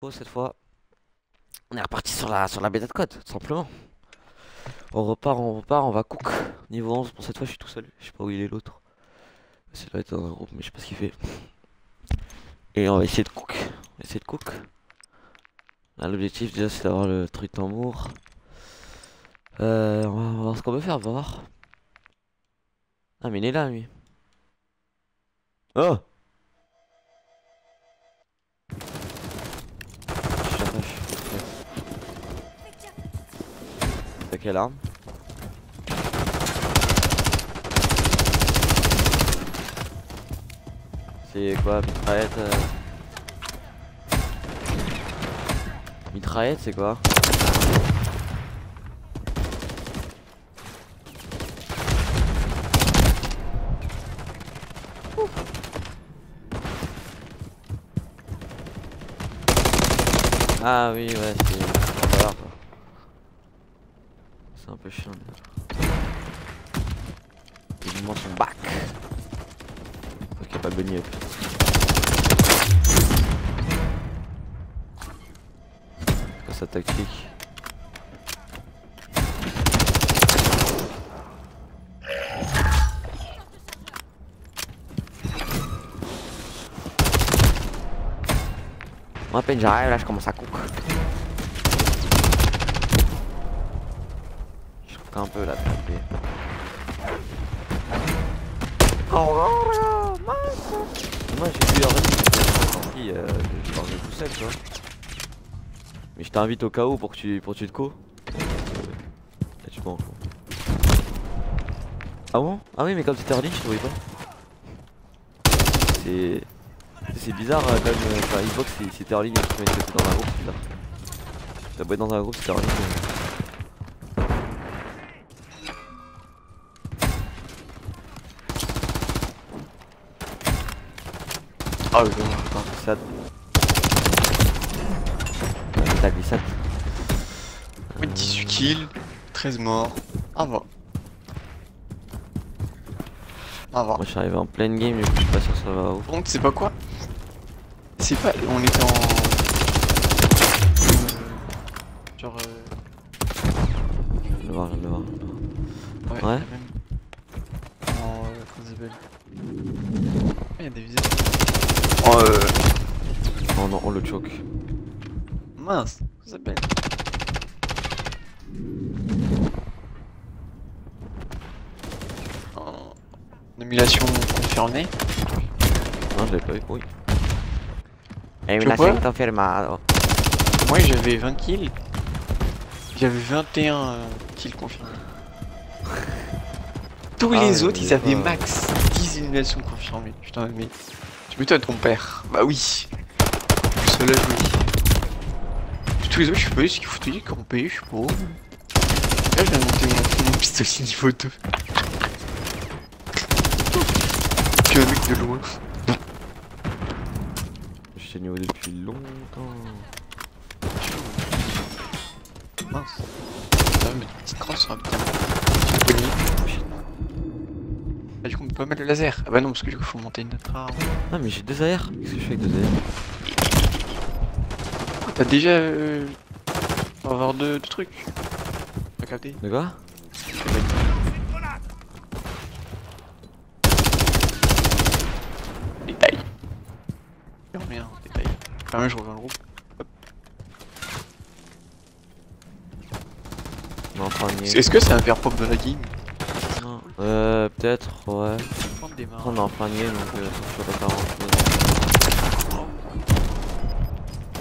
Cette fois, on est reparti sur la, sur la bêta de code, tout simplement. On repart, on repart, on va cook. Niveau 11, pour cette fois, je suis tout seul. Je sais pas où il est l'autre. C'est doit être dans un groupe, mais je sais pas ce qu'il fait. Et on va essayer de cook. On va essayer de cook. Là, l'objectif, déjà, c'est d'avoir le truc tambour. Euh, on va, on va voir ce qu'on peut faire, on va voir. Ah, mais il est là, lui. Oh Quelle C'est quoi mitraillette euh... Mitraillette c'est quoi Ah oui ouais c'est C'est un peu chiant Il demande son bac. Parce qu'il n'y a pas de beignet C'est sa tactique. Moi à peine j'arrive là je commence à cook Je cook un peu là. Oh Moi j'ai tant pis euh, je parle tout seul tu Mais je t'invite au où pour que tu pour tu te co tu Ah bon? Ah oui mais comme c'était early je te voyais pas C'est bizarre euh, quand même, euh, enfin Xbox en ligne mets dans un groupe bizarre. Être dans un groupe t'es en ligne. Oh le attends, glissade. La glissade. 18 kills, 13 morts. Ah va. Ah va. Moi je suis arrivé en pleine game mais je suis pas sûr que ça va où. Par contre c'est pas quoi c'est pas. On était en. Genre. Euh... Je vais voir, je vais voir. Ouais. ouais. Même... En. Euh, comment ça s'appelle Il y a des visées. Oh euh. Oh non, on le choke. Ça s'appelle. En... Émulation confirmée. Non, je l'ai pas eu, oui. Elimination confirmado. Moi j'avais 20 kills. J'avais 21 euh, kills confirmés. Tous ah, les autres ils avaient max 10 éliminations confirmées. Putain mais... Tu m'étonnes ton père. Bah oui. Cela oui. Tous les autres je sais pas ce qu'il faut te dire qu'on paye, je sais pas. Là je viens de monter mon, mon pistolet niveau 2. Que un mec de loin j'ai niveau depuis longtemps. Mince. Ah, mais petite crosse, hein, putain. Ah, du coup, on peut pas mettre le laser. Ah bah non, parce que du coup, faut monter une autre arme. Ah, mais j'ai deux AR. Qu'est-ce que je fais avec deux AR T'as déjà. Euh... On va avoir deux, deux trucs. T'as capté De quoi Ah ouais, je reviens le groupe. Est-ce que c'est un verre pop de la game Non. Euh, peut-être, ouais. On est en game donc euh, je pas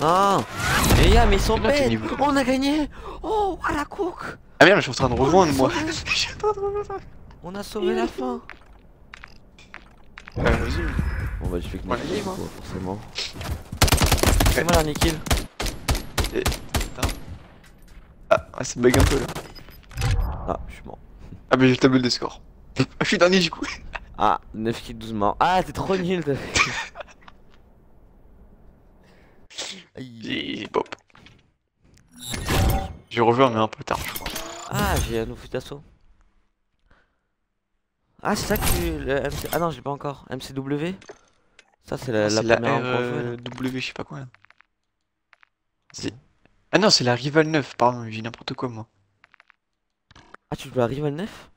Non Les gars, mais ils sont bêtes On a gagné Oh, à la cook Ah merde, je suis en train de rejoindre moi On a sauvé la fin Ouais, vas-y. Bon bah, je fais que niquer, forcément. Fais-moi dernier kill. Et... Ah, ça bug un peu là. Ah, je suis mort. Ah, mais j'ai le table de score. je suis dernier du coup. Ah, 9 kills, 12 morts. Ah, t'es trop nul. J'ai pop. J'ai revu mais un peu tard, je crois. Ah, j'ai un nouveau d'assaut. Ah, c'est ça que tu. Le MC... Ah non, je l'ai pas encore. MCW Ça, c'est la, la, première la R, euh, W, je sais pas quoi. Ah non, c'est la Rival 9, pardon, j'ai n'importe quoi moi. Ah, tu joues à Rival 9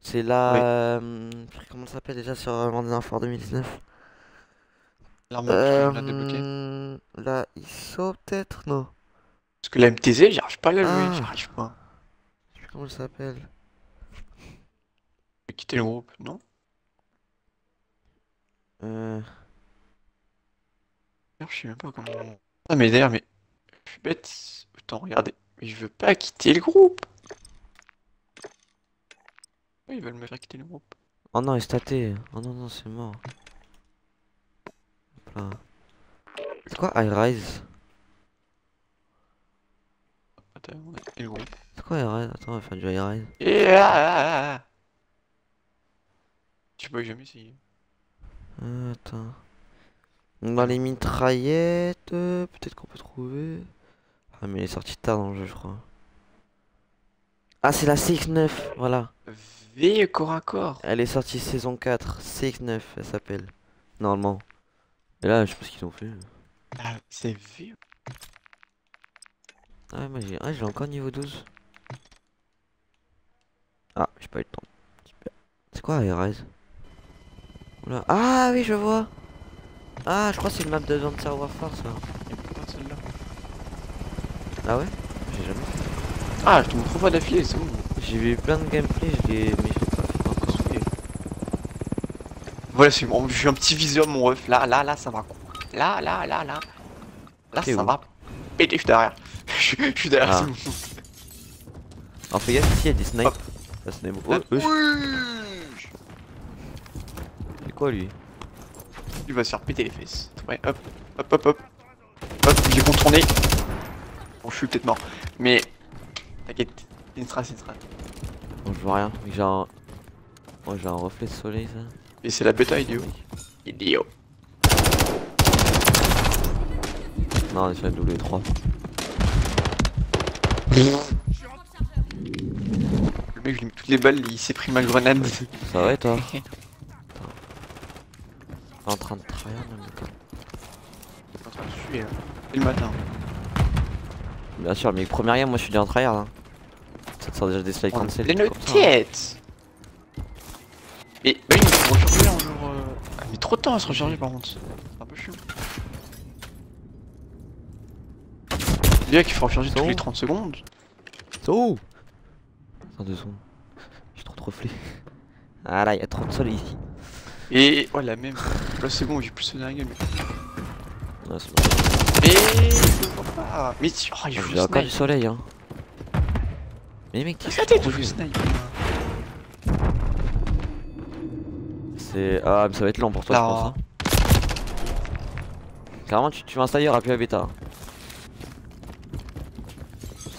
C'est la. euh, comment ça s'appelle déjà sur euh, Warfare 2019 Tu l'as débloquée. Euh, La ISO peut-être Non. Parce que la MTZ, j'arrive pas à la jouer, Ah. j'arrive pas. Je sais plus comment elle s'appelle? J'ai quitté le groupe, non? Euh. Je sais même pas comment. Ah, mais d'ailleurs, mais. Je suis bête. Autant regarder. Mais je veux pas quitter le groupe. Oui, ils veulent me faire quitter le groupe. Oh non, il est staté. Oh non, non, c'est mort. Là. C'est quoi I Rise Attends. C'est quoi I Rise Attends, on va faire du I Rise. Je pas, j'ai jamais essayé. Euh, attends. Dans les mitraillettes, euh, peut-être qu'on peut trouver. Ah, mais il est sorti tard dans le jeu, je crois. Ah, c'est la CX9, voilà. V corps à corps. Elle est sortie saison 4, CX9, elle s'appelle. Normalement. Et là, je sais pas ce qu'ils ont fait. Ah, c'est V. Ah, moi j'ai ah, j'ai encore niveau 12. Ah, j'ai pas eu le temps. C'est quoi Rise Oula. Ah oui, je vois. Ah, je crois que c'est une map de Advanced Warfare ça. Il y a pas celle-là. Ah ouais? J'ai jamais fait. Ah, je tombe trois fois d'affilée, c'est bon. J'ai vu plein de gameplay, je. Mais je l'ai pas fait encore. Voilà, c'est bon. Suis un petit viseur, mon ref. Là, là, là, ça va. Là, là, là, là. Là, ça va. Péter, je suis derrière. Je je suis derrière, Ah. Alors fais gaffe ici, il y a des snipes. La snipe. Oh, Oui c'est quoi lui? Il va se faire péter les fesses. Ouais, hop, hop, hop, hop. Hop, j'ai contourné. Bon, je suis peut-être mort. Mais. T'inquiète. Une trace, c'est une trace. Bon, je vois rien. J'ai un. Oh, j'ai un reflet de soleil ça. Et c'est la bêta, idiot. Idiot. Non, on est sur une W3. Le mec, je lui mets toutes les balles, il s'est pris ma grenade. Ça va et toi T'es en train de travailler en même temps. Est en train de suer, là. C'est le matin. Bien sûr, mais première game, moi je suis déjà en tryhard. Hein. Ça te sort déjà des slides cancel. Les des nos hein. têtes Mais, bah, il faut recharger en genre. Ah, trop de temps à se recharger par contre. C'est un peu chiant. Déjà qu'il faut recharger tous les 30 secondes. Oh Attends deux secondes. J'ai trop de reflets. Ah là, il y a trop de soleil ici. Et ouais, la même. Là, c'est bon, j'ai plus de la gueule. Mais. Ouais, c'est bon. Mais. Mais. Oh, il joue le encore du soleil hein. Mais mec, Qu'est-ce que tu le snipe C'est. Ah, mais ça va être lent pour toi, je pense. Hein. Carrément, tu, tu vas installer rapide la bêta.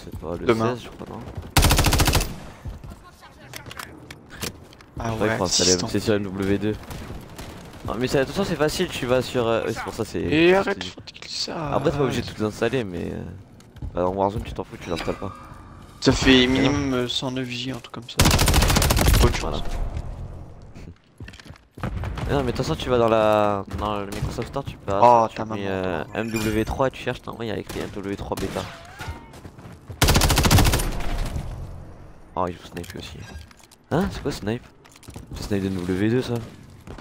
C'est pas le Demain. 16, je crois, non Ah Ouais, c'est sur MW2. Non, mais ça, de toute façon, c'est facile, tu vas sur. euh, c'est pour ça, c'est. Et arrête de ça. Après, t'es pas obligé de tout installer, mais. euh, bah, dans Warzone, tu t'en fous, tu l'installes pas. Ça fait minimum euh, 109 J, un truc comme ça. Voilà. Mais non, mais de toute façon, tu vas dans la. Dans le Microsoft Store, tu peux. Oh, tu mets, euh, MW3 et tu cherches, t'envoies avec les MW3 bêta. Oh, il joue Snipe lui aussi. Hein C'est quoi Snipe? C'est Snipe de W2 ça?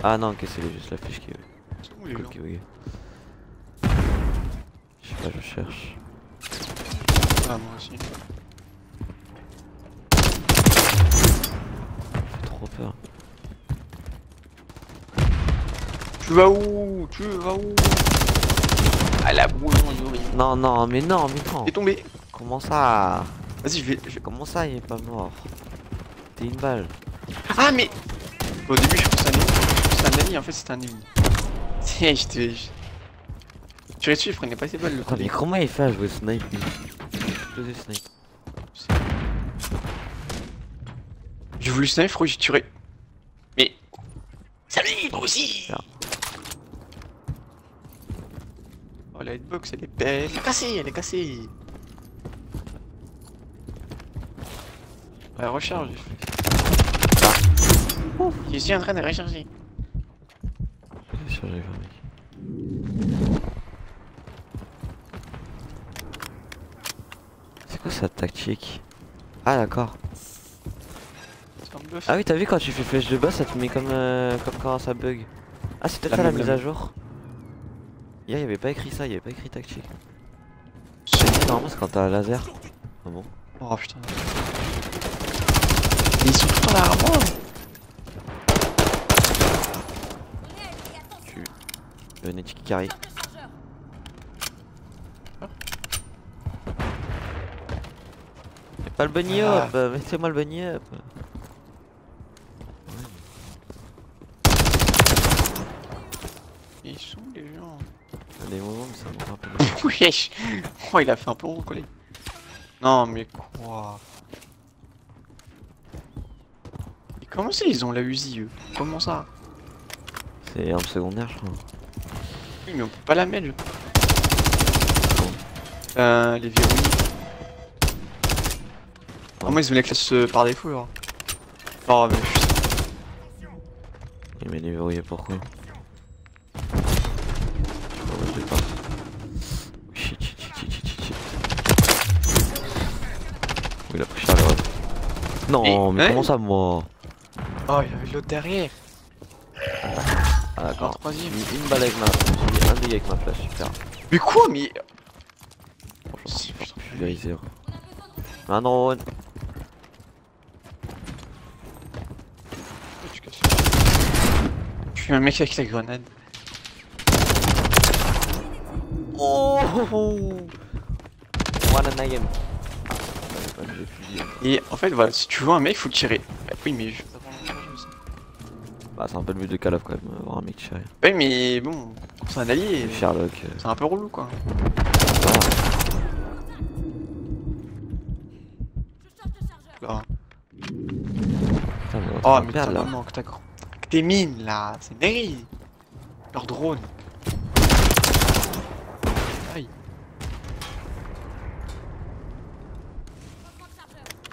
Ah non, ok, c'est juste la fiche qui est. Cool, qui est Je sais pas, je cherche. Ah, moi aussi. J'ai trop peur. Tu vas où? Tu vas où? Ah la boulangerie. Non, non, mais non, mais non Il est tombé. Comment ça? Vas-y, je vais. je vais- Comment ça, il est pas mort? T'es une balle. Ah mais Au début, je pensais à un ennemi. À un ami, en fait, c'était un ennemi. Tiens, j'étais. Tu restes dessus, il prenait pas ses balles le Attends, mais comment il fait à jouer Snipe lui Explosé Snipe. J'ai voulu sniper, frérot, j'ai tiré. Mais. Salut, moi aussi. Oh la hitbox, elle est belle. Elle est cassée, elle est cassée. Ouais, recharge. Je suis en train de recharger. J'ai changé, mec. quoi cette tactique? Ah d'accord. C'est. Ah oui, t'as vu quand tu fais flèche de bas, ça te met comme, euh, comme quand ça bug. Ah, c'est peut-être La ça la mise à jour. Hier, il y avait pas écrit ça, il y avait pas écrit tactique. C'est- Normalement, c'est quand t'as un laser. Ah bon? Oh putain. Ils sont tout à moi. Le net qui. Mais pas le bunny Ah. up, mettez-moi le bunny up. Ils sont les gens. Il y a des moments où ça me rappelle. Wesh Oh, il a fait un peu recoller. Non, mais quoi? Et comment ça, ils ont la Uzi, eux? Comment ça? C'est arme secondaire, je crois. Oui, mais on peut pas la mettre. Euh, les verrouilles. Ah, moi, ils ont les classes euh, par défaut, alors. Oh, mais putain. Il m'a déverrouillé pourquoi Je sais pas, je l'ai pas. Shit, shit, shit, shit, shit, shit. Oh, il a pris cher le ref. Non, Et- mais ouais. comment ça, moi Oh, il y avait l'autre derrière. Ah, En d'accord. Mis une balle avec ma. J'ai mis un dégât avec ma flash, super. Mais quoi, mais. Franchement, c'est pas pulvérisé. hein. Un drone. Je suis un mec avec la grenade. Oh What a name Ah, Et en fait, voilà, si tu vois un mec, faut le tirer. Bah, oui, mais je. Bah, c'est un peu le but de Call of quand même, euh, voir un mec tirer. Oui, mais bon, c'est un allié. Sherlock. euh, C'est un peu relou, quoi. Là. Putain, mais Oh, mais t'as que tes mines, là, c'est neri. Leur drone. Aïe.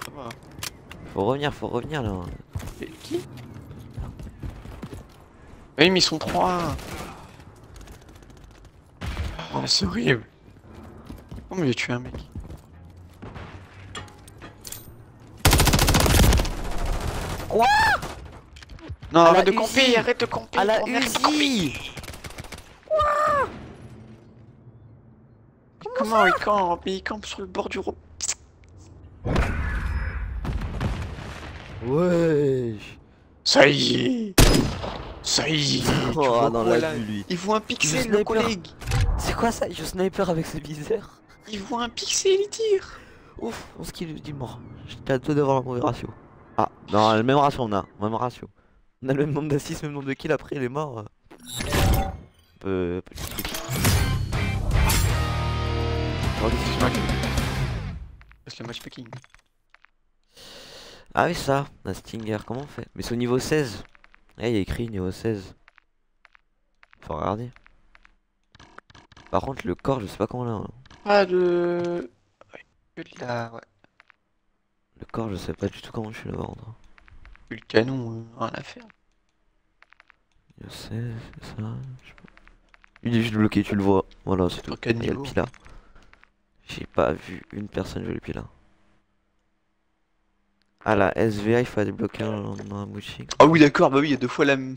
Ça va. Faut revenir, faut revenir là. Et qui? Oui, mais ils sont trois. Oh, c'est horrible. Oh, mais j'ai tué un mec. Quoi? Non, À arrête de camper, Uzi. arrête de camper. À la oh, merde, camper. Uzi Mais Comment il campe? Mais il campe sur le bord du roc. Wesh Ça y est Ça y est tu Oh, dans la là vue, lui. Il voit un pixel, Le le collègue C'est quoi ça Il joue sniper avec ses viseurs Il voit un pixel, il tire Ouf, on skill dit mort. J'étais à deux d'avoir un mauvais ratio. Ah, non, le même ratio on a, même ratio. On a le même nombre d'assists, même nombre de kills, après il est mort. euh. Peu, petit truc. Oh, le matchmaking. Ah oui ça, la Stinger, comment on fait? Mais c'est au niveau 16. Eh, il y a écrit niveau 16. Faut regarder. Par contre le corps, je sais pas comment là. hein. Pas de... Ouais, que de la... Ouais. Le corps, je sais pas du tout comment je suis le vendre. Le canon, euh, rien à faire. Niveau 16, c'est ça, je sais pas. Il est juste bloqué, tu le vois. Voilà, c'est tout. Il y a le niveau pila. J'ai pas vu une personne jouer le pila. Ah la SVA, il faut débloquer un- la boutique. Ah oui, d'accord, bah oui, il y a deux fois la... m-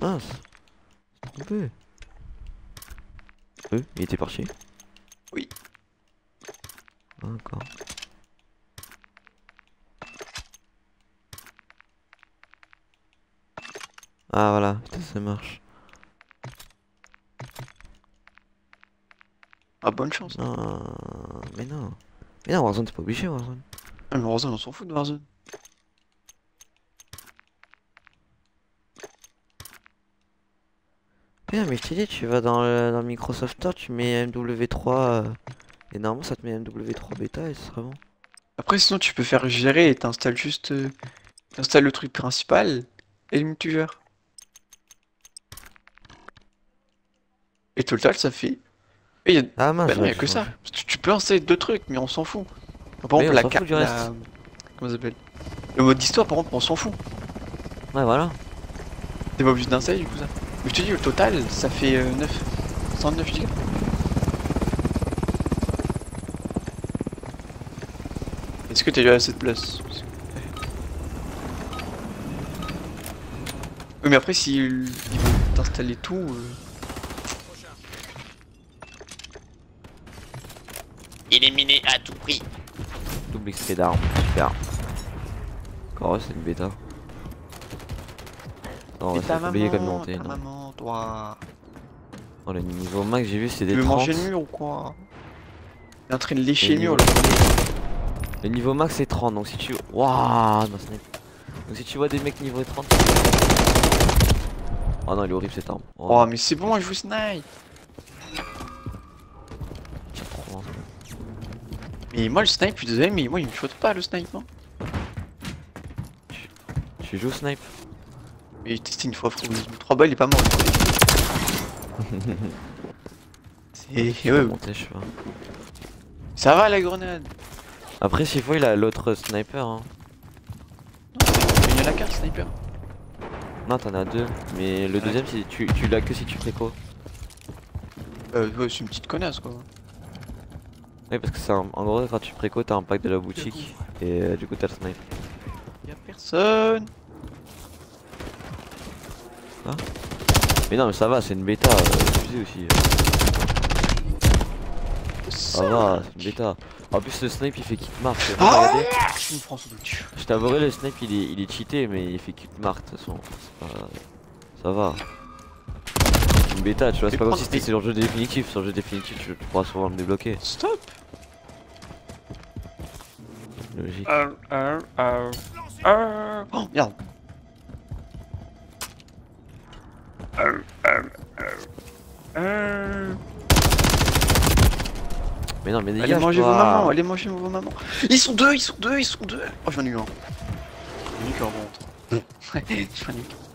Mince. C'est trompé. Euh, il était parti Oui. D'accord. Ah voilà, putain ça marche. Ah, bonne chance. Non, mais non. Mais non, Warzone t'es pas obligé Warzone. Ah, mais Warzone, on s'en fout de Warzone. Non, mais je t'ai dit, tu vas dans le, dans le Microsoft Store, tu mets MW3 euh, et normalement ça te met MW3 bêta et ce sera bon. Après, sinon, tu peux faire gérer et t'installes juste... euh, T'installes le truc principal et le multijoueur. Et total, ça fait... Et il y a... Ah mince, Bah non, y a que ça. Tu peux installer deux trucs, mais on s'en fout. Par on la s'en carte... fout du la- reste. Comment ça s'appelle Le mode d'histoire, par exemple, on s'en fout. Ouais, voilà. T'es pas obligé d'installer du coup ça. Mais je te dis, le total, ça fait euh, 9. 109 gigas. Est-ce que t'as déjà assez de place? Oui mais après si ils vont t'installer tout... euh, Éliminé à tout prix. Extrait d'armes, super. Encore c'est une bêta. Non, ta fait oublier comme monter. ta Non. maman, toi... Non, le niveau max j'ai vu c'est Tu des veux 30. manger le mur ou quoi Il est en train de lécher le mur niveau- là. Le niveau max c'est 30 donc si tu. Waouh, non. Donc si tu vois des mecs niveau 30. Oh non, il est horrible cette arme. Oh, Oh mais c'est bon, je vous snipe tire trop loin. Mais moi le snipe, je suis désolé, mais moi il me shot pas le snipe hein. Tu joues au snipe Mais j'ai testé une fois, frérot, 3 balles il est pas mort. C'est... Tu ouais, monter, je sais pas. Ça va la grenade Après, s'il faut, il a l'autre sniper. Hein. Il y en a qu'un sniper. Non, t'en as deux. Mais le deuxième, c'est- tu, tu l'as que si tu préco. Euh, ouais, c'est une petite connasse quoi. Oui, parce que c'est un- en gros, quand tu préco, t'as un pack de la boutique. Et euh, du coup, t'as le snipe. Y'a personne Mais non, mais ça va, c'est une bêta. Euh, aussi. euh, Ça va, c'est une bêta. En plus, le snipe il fait kit. J'ai Ah. Je t'avouerai, le snipe il est, il est cheaté, mais il fait kit marque de toute façon. Pas... Ça va. C'est une bêta, tu vois. C'est pas comme si c'était sur le jeu définitif. Sur le jeu définitif, tu, tu pourras souvent le débloquer. Stop Logique. euh, euh, euh, euh. Oh merde Euh, euh, euh, euh. Mais non, mais Allez dégage, manger vos mamans, allez manger vos mamans. Ils sont deux, ils sont deux, ils sont deux. Oh j'en ai eu un. J'en ai eu qu'un rentre. J'en ai eu qu'un.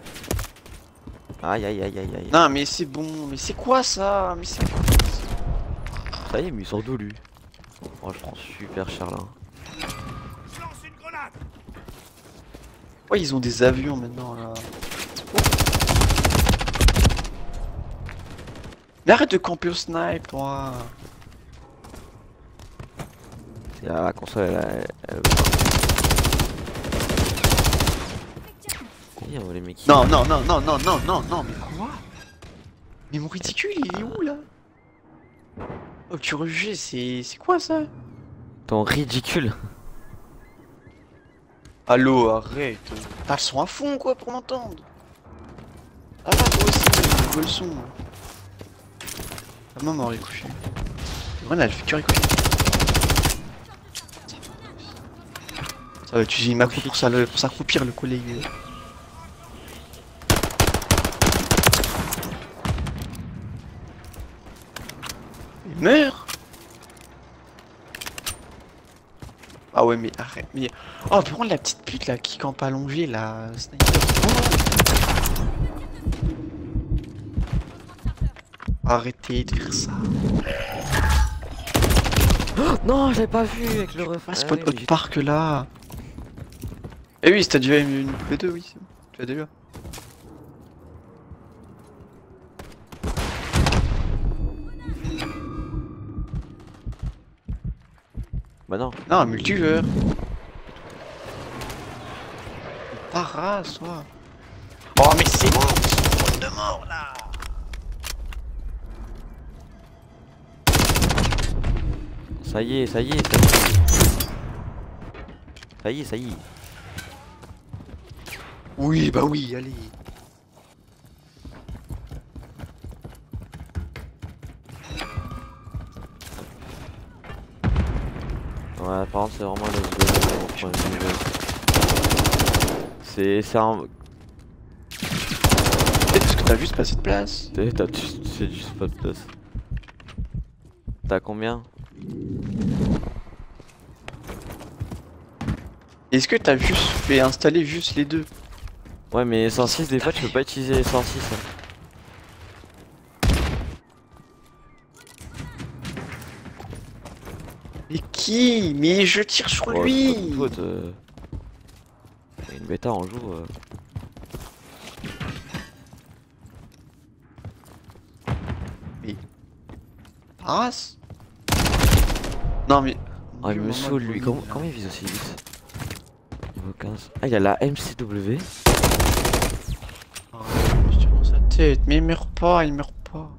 Aïe aïe aïe aïe aïe. Non mais c'est bon, mais c'est quoi ça? Mais c'est quoi Ça? Y est, mais il sort d'où lui Oh, je prends super cher là. Ouais ils ont des avions maintenant là. Mais arrête de camper au snipe toi C'est la, la console, elle. elle, elle... Les mecs. Non non non non non non non non mais quoi? Mais mon ridicule il est où là? Oh tu rejets c'est c'est quoi ça? Ton ridicule. Allo arrête. T'as le son à fond quoi pour m'entendre Ah toi aussi le son. Ah maman ricochet Grenade je fais que ricocher. Ça va utiliser ma coupe pour, ça, le- pour s'accroupir le collègue Il meurt Ah ouais mais arrête mais... Oh par contre la petite pute là qui campe allongée là sniper. Arrêtez de faire ça Non, je l'avais pas vu avec le. Ah c'est Ah pas oui, parc là Eh oui t'as déjà une, une P2 oui c'est. Tu as déjà Bah non. Non un multijoueur race toi Oh mais c'est bon c'est de mort là Ça y est, ça y est, ça y est. Ça y est, ça y est. Oui bah oui allez Ouais, par contre, c'est vraiment le jeu. C'est. C'est un. Est-ce que t'as vu se passer de place t'es- t'as- juste pas de place. T'as combien Est-ce que t'as juste fait installer juste les deux Ouais, mais 106, des fois, tu peux pas utiliser les 106. hein. Qui Mais je tire sur Oh, lui faute, euh. Une bêta, on joue. euh. Race Non mais... Ah, il me saoule le lui. Comment, comment il vise aussi vite Niveau 15. Ah, il a la MCW. Ah, je tire dans sa tête, mais il meurt pas, il meurt pas.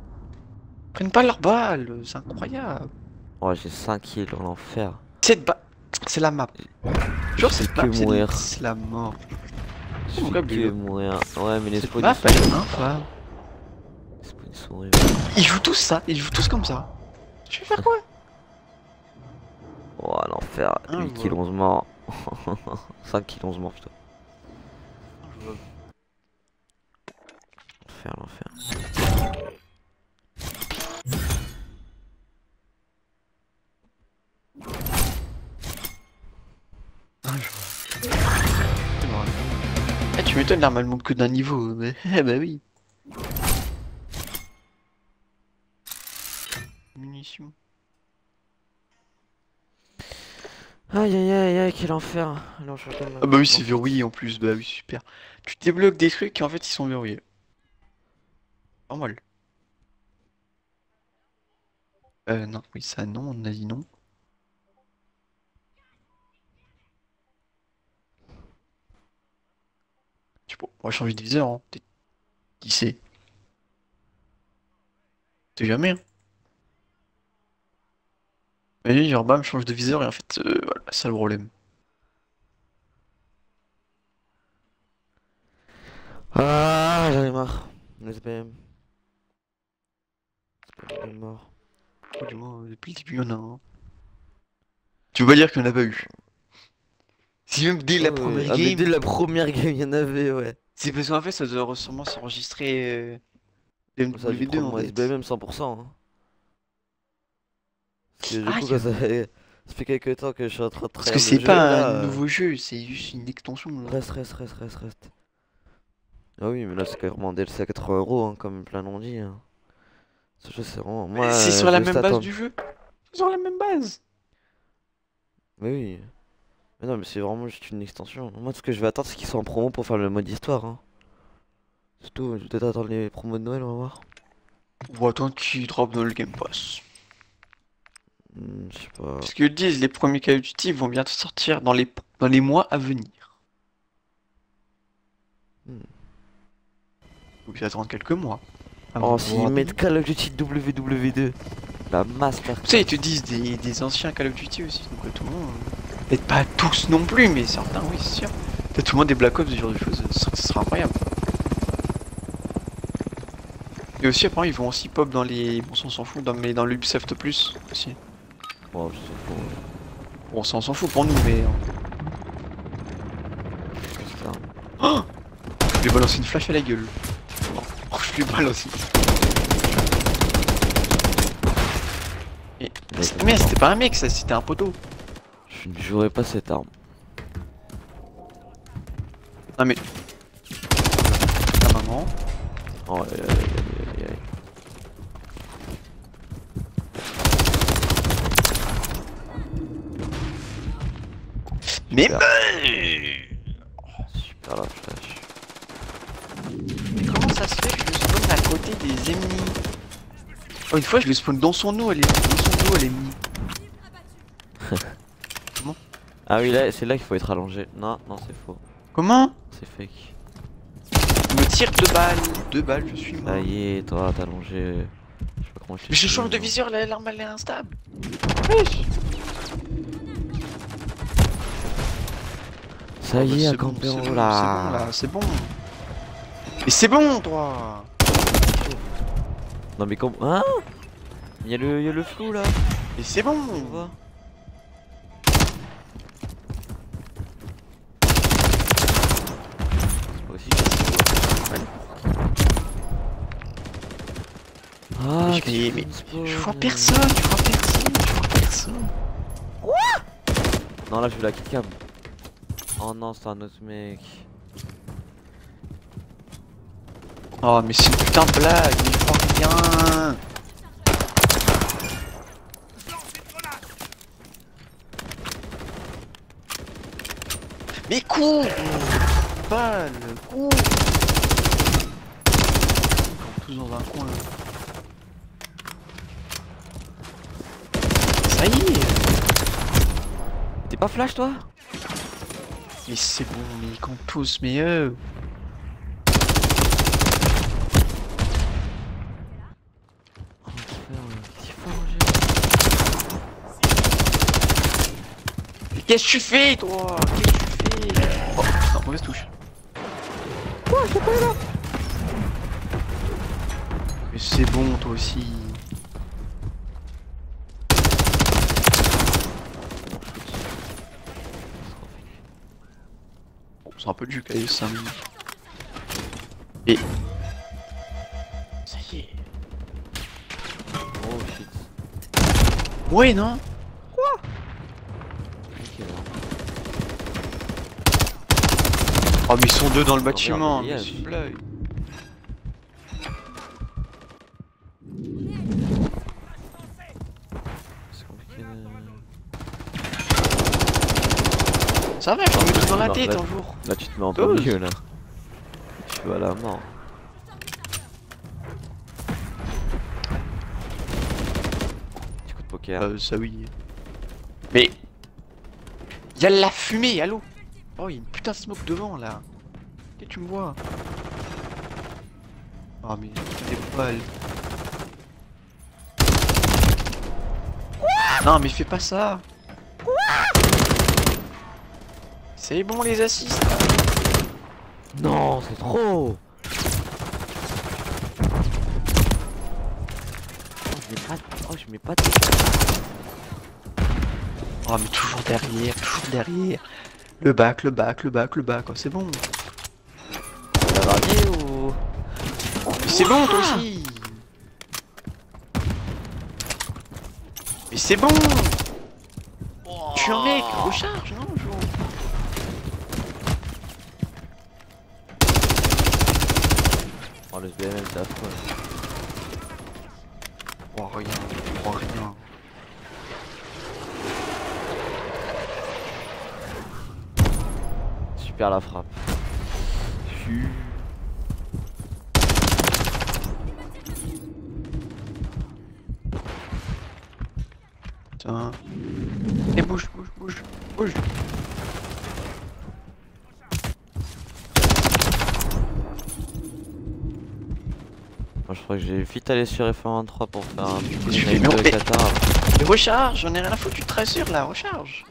Ils prennent pas leurs balles, c'est incroyable. Oh, j'ai 5 kills dans l'enfer. Cette ba... C'est la map. Genre C'est c'est mourir. c'est la mort. Je gars, que mourir. Ouais, mais les spawns map, ils elle sont... est infâme. les spawns, sont horribles. Ils jouent tous ça, ils jouent tous comme ça. Je vais faire quoi? Oh, l'enfer. Ah, 8 kills, 11 morts. 5 kills, 11 morts, putain. L'enfer, l'enfer. Ah, je vois. Tu m'étonnes, l'arme elle monte que d'un niveau. Mais... Eh bah oui. Munitions. Aïe aïe aïe aïe, quel enfer. Alors, je Ah bah oui, c'est verrouillé en plus. Bah oui, super. Tu débloques des trucs et en fait ils sont verrouillés. Normal. Euh, non, oui, ça non, on a dit non. Sais pas, on va changer de viseur, hein. Qui sait C'est jamais, hein. Imagine, genre, bam, change de viseur et en fait, euh, voilà, c'est ça le problème. Ah, j'en ai marre. SPM. SPM mort. Oh, du moins, depuis le début, il y en a un. Tu veux pas dire qu'il n'y en a pas eu? Si même dès la Ouais, première ah, game, dès la première game, il y en avait, ouais. c'est parce qu'en fait, ça doit sûrement s'enregistrer euh, Ça MW2 prendre en mon fait. SBM 100%. Hein. Parce que du Ah, coup, quand ça fait... ça fait quelques temps que je suis en train de Parce que c'est pas là, un euh, nouveau jeu, c'est juste une extension. là. Reste, reste, reste, reste, reste. Ah oui, mais là, c'est carrément DLC à 80 euros, hein, comme plein l'ont dit. Hein. Ce jeu, c'est vraiment. Mais Moi, c'est euh, sur je la même base attendre. du jeu. Sur la même base. Mais oui. Mais non, mais c'est vraiment juste une extension. Moi, ce que je vais attendre, c'est qu'ils soient en promo pour faire le mode histoire. Hein. C'est tout. Je vais peut-être attendre les promos de Noël, on va voir. On va attendre qu'il drop dans le Game Pass. Hmm, je sais pas. Parce qu'ils disent, les premiers Call of Duty vont bientôt sortir dans les, dans les mois à venir. Hmm. Donc attendre quelques mois. Oh, s'ils mettent Call of Duty WW2, la master. Tu sais, ils te disent des, des anciens Call of Duty aussi, donc tout le monde. Peut-être pas tous non plus, mais certains, oui, c'est sûr. Peut-être tout le monde des Black Ops, ce genre de choses, ce sera, incroyable. Et aussi, apparemment, ils vont aussi pop dans les. Bon, on s'en fout, dans, mais dans l'Ubisoft Plus aussi. Oh. Bon, ça, on s'en fout pour nous, mais. euh, Putain. Je lui ai balancé une flash à la gueule. Oh, je lui ai balancé. Et... Mais c'était pas un mec, ça, c'était un poteau. Jouerai pas cette arme. Non mais. Ta maman. Oh, aïe, aïe, aïe, aïe, aïe, aïe. Mais. Super. meurs Super la flash. Mais comment ça se fait que je le spawn à côté des ennemis? Oh, une fois, je le spawn dans son eau, elle est dans son dos, elle est mise. Ah oui, là, c'est là qu'il faut être allongé. Non, non, c'est faux. Comment C'est fake. Il me tire deux balles. Deux balles, je suis mort. Ça y est, toi, t'es allongé. Je sais pas comment je Mais je change de viseur, la- l'arme elle est instable. Wesh. Ça y bah, est, à bon, camper c'est en bon, là. C'est bon, là, c'est bon. Mais c'est bon, toi Non, mais comment. Hein? Il y, a le- y a le flou là. Mais c'est bon On voit. C'est pas aussi Ah, je- mais- vois personne, je vois personne, je vois personne. Non, là, je veux la killcam. Oh non, c'est un autre mec. Oh, mais c'est une putain de blague, mais je vois rien. Mais cours Balle, cours Ils sont tous dans un coin. Ça y est T'es pas flash toi? Mais c'est bon, mais ils comptent tous, mais euh. Oh, qu'est-ce que tu fais, toi? Qu'est-ce que tu fais? Oh, non, mauvaise touche. Mais c'est bon, toi aussi. Un peu du cahier 5 minutes. Et. Ça y est. Oh shit. Ouais, non alors. Oh, mais ils sont deux dans le Regarde, bâtiment. mais c'est une blague. Ça va, jour. Là tu te mets en plein milieu là. Tu vas à la mort. Petit coup de poker. Euh, ça oui. Mais. Y'a la fumée, allô? Oh, y'a une putain de smoke devant là. Qu'est-ce que tu me vois? Oh, mais des balles. Non, mais fais pas ça C'est bon les assists. Non, c'est trop Oh, je mets pas... Oh, je mets pas de... Oh, mais toujours derrière, toujours derrière. Le bac, le bac, le bac, le bac, oh, c'est bon. Va. Mais c'est bon toi aussi Mais c'est bon Je suis un mec, recharge, non. Le c'est affreux. Oh rien, oh rien. Super la frappe. Putain. Et bouge, bouge, bouge, bouge. Moi je crois que j'ai vite allé sur F123 pour faire un petit mais de on- Qatar. Mais recharge, j'en ai rien à foutre, tu te rassures là, recharge.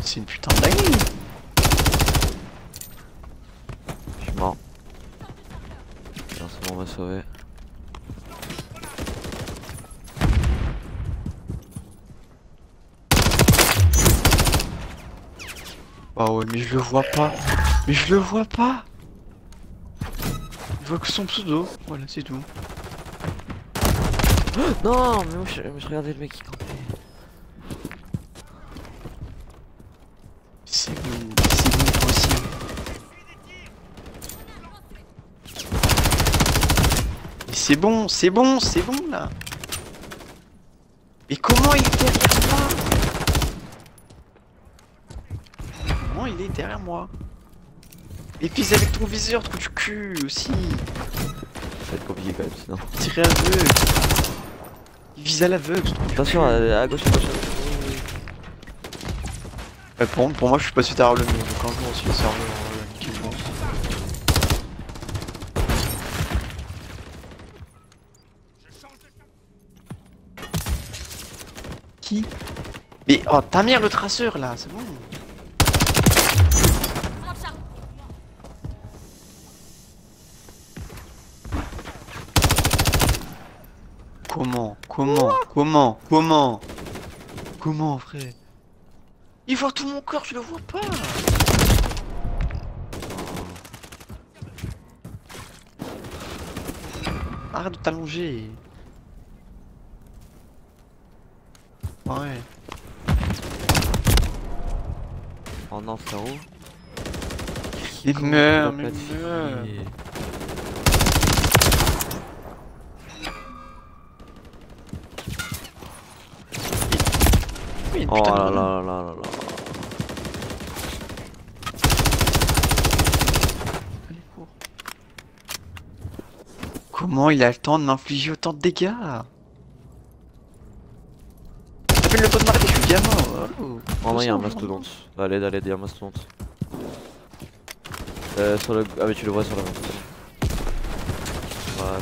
C'est une putain de dinguerie. Je suis mort. Tiens, c'est bon, on m'a sauvé. Bah ouais, mais je le vois pas. Mais je le vois pas. Je vois que son pseudo. Voilà, c'est tout. Non, mais moi je, je regardais le mec qui campait. C'est bon, c'est bon. Mais c'est bon, c'est bon, c'est bon là. Mais comment il est derrière moi? Comment il est derrière moi? Et puis avec ton viseur, trou du cul aussi. Ça va être compliqué quand même sinon. Tirer à l'aveugle. Il vise à l'aveugle. Attention, à, à gauche, à gauche. à gauche. Ouais, pour, pour moi, je suis pas super le mieux. Donc un jour, aussi, le serveur, euh, pense. Qui? Mais oh, ta mère le traceur là, c'est bon. Comment? Comment? Comment frère? Il voit tout mon corps, je le vois pas. Arrête de t'allonger. Ouais. Oh non, frérot. Il meurt, mais meurt. Une Oh putain de là là là là là. Allez, cours. Comment il a le temps de m'infliger autant de dégâts? Peine le temps de m'arrêter, je suis diamant. Oh, Oh non, il y a un mastodonte. Allez, allez, il y a un mastodonte. Euh, sur le. Ah, mais tu le vois sur la map. Ouais.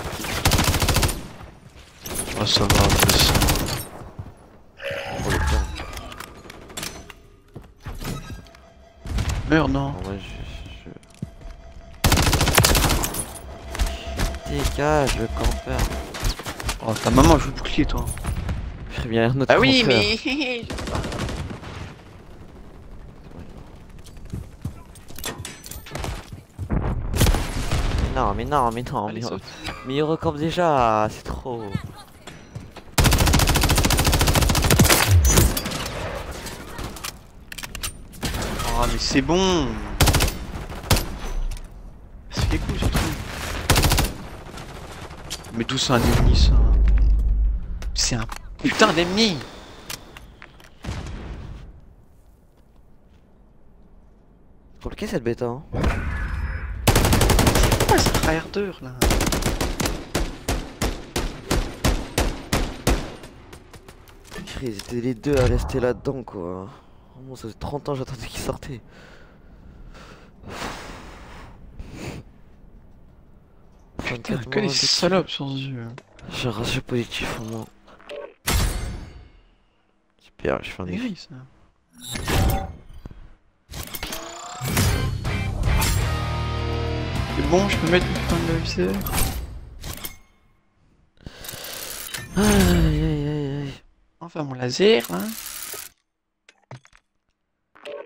Oh, ça va, ça. Meurs, non. Je. je... Dégage, le campeur. Oh, ta maman joue bouclier, toi. Je ferais bien notre Ah oui, campeur. mais. Mais non, mais non, mais non, Allez, mais, saute. mais il recampe déjà, c'est trop. Mais c'est bon. Ça fait coups, ce truc. Mais d'où c'est un ennemi, ça? C'est un putain d'ennemi Compliqué cette bêta, hein. C'est quoi cette ardeur là? Ils étaient les deux à rester là-dedans, quoi. Vraiment, ça fait 30 ans j'attendais qu'ils sortaient. Putain, 24 que des salopes sur ce jeu. J'ai un ratio positif au moins. Super, je fais un gris ça. C'est bon, je peux mettre une putain de viseur Aïe aïe aïe aïe. Enfin mon laser là.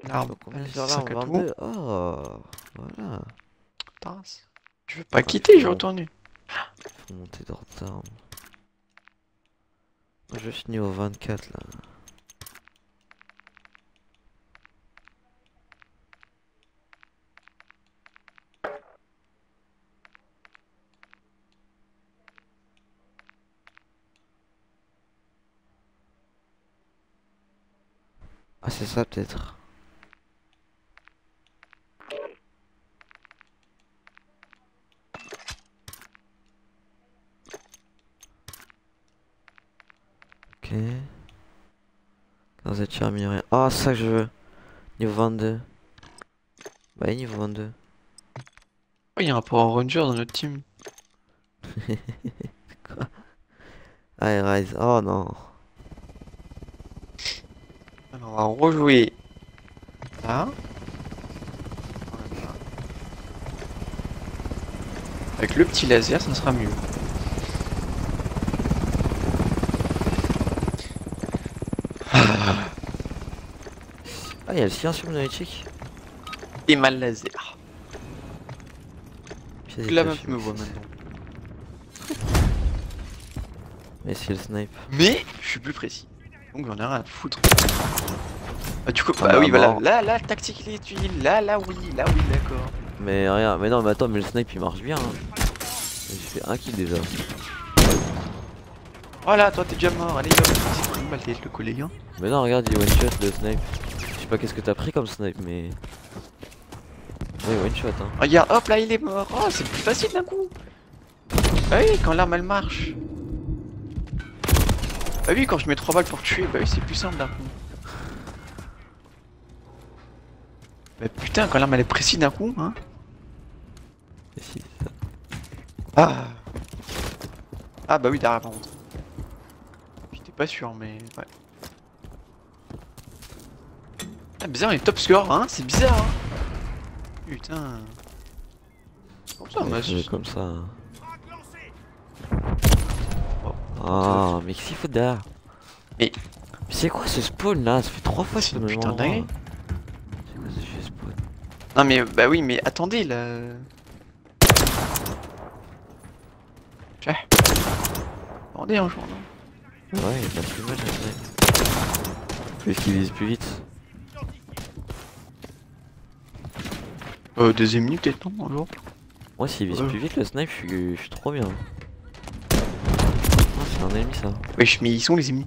Là à tout. 22. Oh, voilà. Je veux pas quitter, j'ai retourné. Faut monter de retard. Je finis au 24 là. Ah c'est ça peut-être. Ok. 15 tirs améliorés. Ah, ça que je veux. Niveau 22. Bah, niveau 22. Oh, il y a un Power Ranger dans notre team. Ah, et Rise. Oh non. Alors on va rejouer là. Avec le petit laser, ça sera mieux. Il y a le silencieux monolithique. Et mal laser. La map me mais voit c'est- maintenant. Mais c'est le snipe. Mais je suis plus précis. Donc j'en ai rien à foutre. Ah, du coup, Ah bah bah, oui, voilà. Là, là, tactique les tuiles. Là, là, oui, là, oui, d'accord. Mais rien. Mais non, mais attends, mais le snipe il marche bien. hein. J'ai fait un kill déjà. Voilà, toi, t'es déjà mort. Allez, hop, c'est tête, le. Hein. Mais non, regarde, il one shot le snipe. Je sais pas qu'est-ce que t'as pris comme snipe, mais. Oui, one shot, hein. Regarde, hop, là, il est mort. Oh, c'est plus facile d'un coup. Bah oui, quand l'arme elle marche. Bah oui, quand je mets 3 balles pour tuer, bah oui, c'est plus simple d'un coup. Bah putain, quand l'arme elle est précise d'un coup, hein. Ah. Ah bah oui, derrière par contre. J'étais pas sûr, mais ouais. Ah, bizarre, il est top score, hein, c'est bizarre, hein. Putain. Comme ça, je- comme ça. hein. Ah, mais qu'est-ce qu'il faut derrière Mais c'est quoi ce spawn là? Ça fait trois fois que je me putain demande. dinguerie. C'est quoi ce spawn? Non mais bah oui mais attendez là. Attendez un jour non. Ouais, il passe plus mal. Plus qu'il vise plus vite. Euh deuxième minute peut-être non jour. Moi, s'il vise Ouais. plus vite, le snipe, je suis, je suis trop bien. Ah, c'est un ennemi ça. Wesh mais ils sont les ennemis.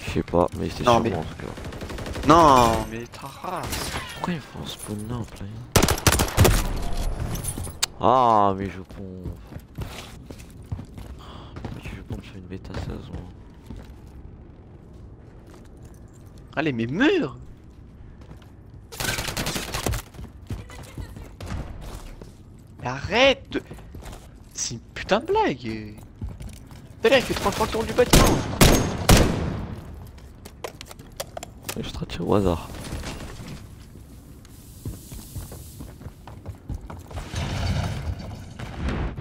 Je sais pas, mais c'était sûrement mais- en tout cas. Non mais ta race. Pourquoi ils font un spawn là en plein Ah, mais je pompe. Pourquoi tu je pompe sur une bêta sérieusement Allez, mais meurs Mais Arrête de- C'est une putain de blague T'as là, il fait trois fois le tour du bâtiment Je te retire au hasard.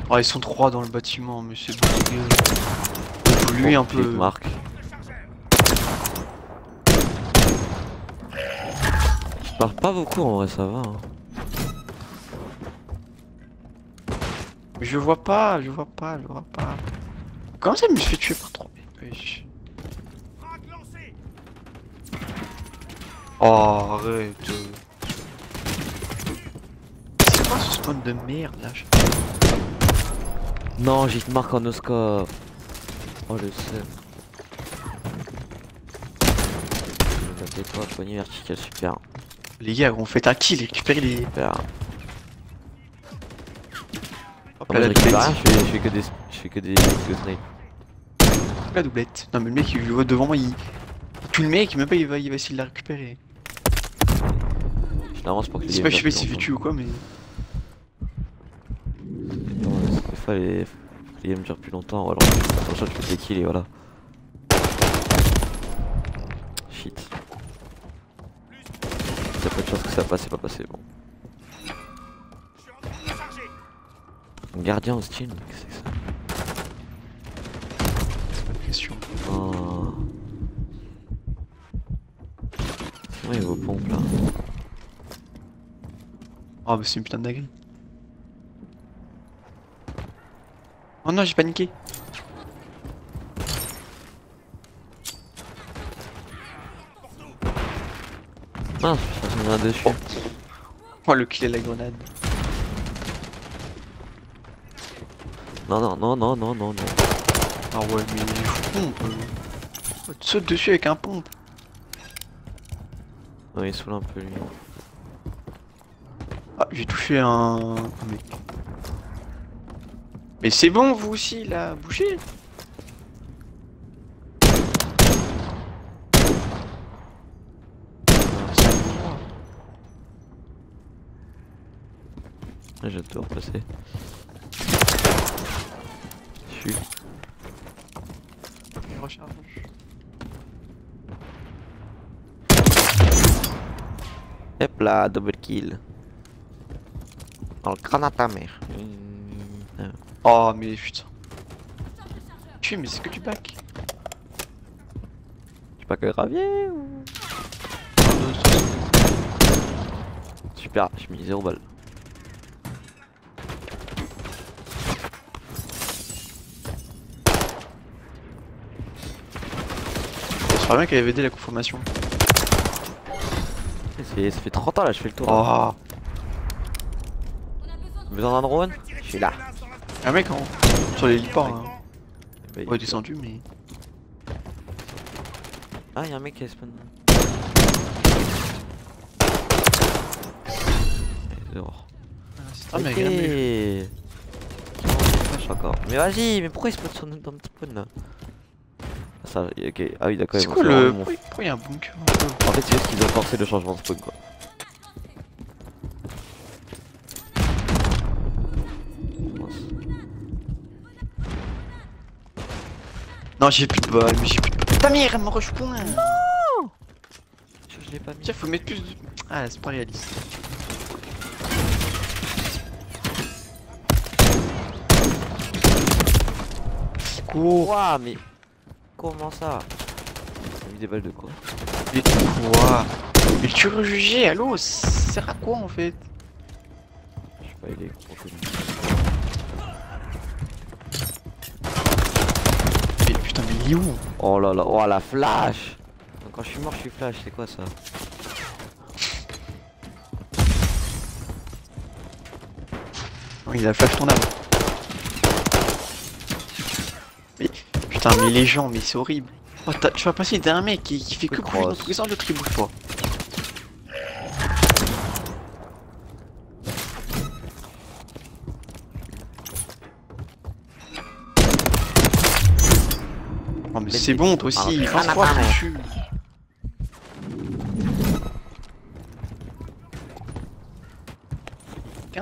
Oh, ils sont trois dans le bâtiment, mais c'est lui un peu... Marc. Je pars pas beaucoup en vrai, ça va. hein. Mais je vois pas, je vois pas, je vois pas. Comment ça me fait tuer par trois Wesh. Oh, arrête. C'est quoi ce spawn de merde là Non, j'ai te marque en oscope. Oh le seum. toi poignée verticale, super. Les gars, on fait un kill, récupérer les. Super. Hop là, la je doublette. je fais, je fais que des. Je fais que des. que des snipes. La doublette. Non, mais le mec, il voit devant moi, il. il tue le mec, même pas, il va, il va essayer de la récupérer. Généralement, c'est pour que Je les sais pas, je sais pas s'il fait tuer ou quoi, mais. Non, Des fois, les, les games durent plus longtemps, ou alors franchement, tu fais des kills et voilà. Shit. T'as pas de chance que ça passe, c'est pas passé, bon. Gardien au Steam, qu'est-ce que c'est ça C'est pas de question. Oh. Ouais, vos pompes là. Oh, bah c'est une putain de dinguerie. Oh non, j'ai paniqué. Mince, ça me vient dessus. Oh, le kill et la grenade. Non, non, non, non, non, non, non. Ah ouais, mais je pompe. euh. Tu sautes dessus avec un pompe. Non, il saoule un peu lui. Ah, j'ai touché un... un mec. Mais c'est bon, vous aussi, là, bougez Ah, c'est moi. Ah, je vais te repasser. Je suis. Il recharge. Hop là, double kill. Dans le crâne à ta mère. Euh, Oh, mais putain. Tu mais c'est que tu back. Je sais pas que gravier ou? Super, j'ai mis 0 balles. J'espère bien qu'elle avait aidé la conformation. Ça fait 30 ans là, je fais le tour. Oh. Besoin d'un drone? Je suis là. Un mec en... sur les liports. Hein. Bah, il- Ouais, descendu, mais. Ah, y'a un mec qui a spawn. Dehors. Ah, mais encore. Mais vas-y, mais pourquoi il spawn sur notre- dans notre spawn là? Ça, ok. Ah oui, d'accord. C'est ils vont quoi le. vraiment- Pourquoi il y a un bunker En fait, c'est juste qu'ils ont forcé le changement de spawn quoi. Non, j'ai plus de balles, mais j'ai plus de balles. Ta mère, elle me rush point Je, je l'ai pas mis. Tiens, faut mettre plus de. Ah, c'est pas réaliste. Cours Ouah, mais comment ça T'as mis des balles de quoi Mais quoi Mais tu rejugé, allô Ça sert à quoi en fait Je sais pas, il est confondu. Mais putain, mais il est où Oh là là, oh la flash Quand je suis mort, je suis flash, c'est quoi ça Oh, Il a flash ton âme. Putain, mais les gens, mais c'est horrible. Oh, tu vas passer derrière un mec qui, qui fait que bouger dans tous les sens, l'autre il bouge pas. Oh, mais c'est bon, toi aussi, 23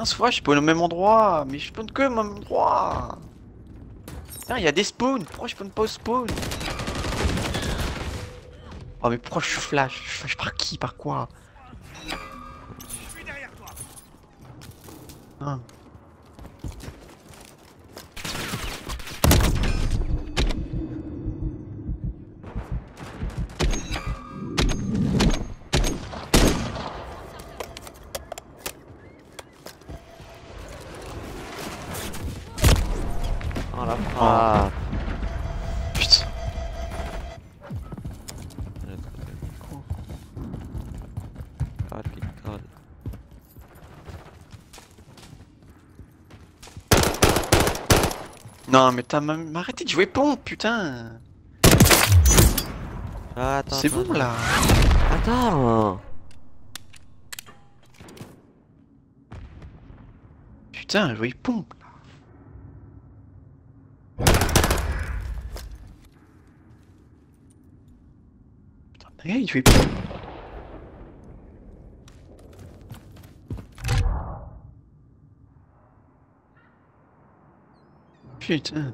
je fois je spawn au même endroit, mais je spawn que au même endroit Putain, il y a des spawns, pourquoi je spawn pas au spawn Oh mais pourquoi je flash? Je flash par qui? Par quoi? Ah. Oh Non mais t'as même arrêté de jouer pompe, putain. Ah, Attends, C'est bon là. Attends. Putain, jouer pompe là. Putain, il jouait pompe Putain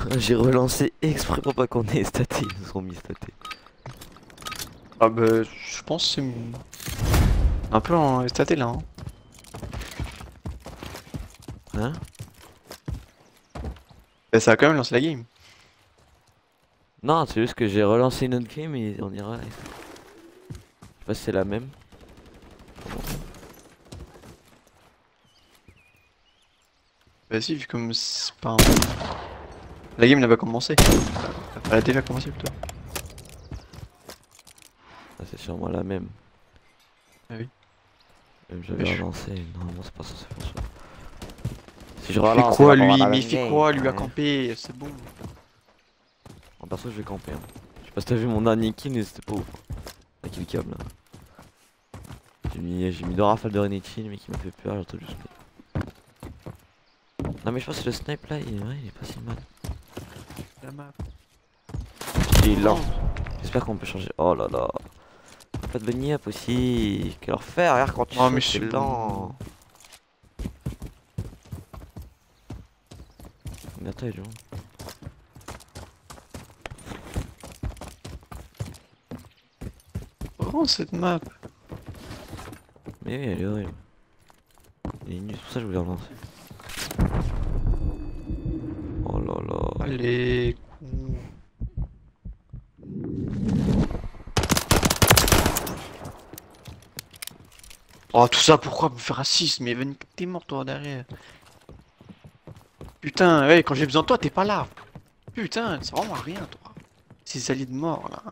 J'ai relancé exprès pour pas qu'on ait staté, ils nous ont mis staté. Ah bah je pense que c'est un peu en staté là hein. Hein? Bah, ça a quand même lancé la game Non, c'est juste que j'ai relancé une autre game et on ira. Je sais pas si c'est la même. Bah si vu comme c'est pas un... La game n'a pas commencé Elle a déjà commencé plutôt Ah, c'est sûrement la même. Ah oui. Même j'avais je- relancé, normalement c'est pas censé faire ça. Si je relance, quoi va lui? Mais il fait quoi lui à camper? C'est bon En perso, je vais camper. hein. Je sais pas si t'as vu mon dernier kill, mais c'était pas ouf. Un kill câble. là. J'ai mis, j'ai mis deux rafales de Renekton, mais qui m'a fait peur, j'ai entendu snipe. Non, mais je pense que le snipe là, il, ouais, il est pas si mal. La map Il est lent. J'espère qu'on peut changer. Oh là là. Pas de bunny up aussi. Que leur faire Regarde quand tu Oh, mais c'est je suis- lent. Il est long. Oh cette map Mais oui, elle est horrible. Est c'est pour ça que je voulais relancer. Con. Oh tout ça pourquoi me faire raciste Mais t'es mort toi derrière. Putain ouais quand j'ai besoin de toi t'es pas là. Putain c'est vraiment rien toi. Ces alliés de mort là.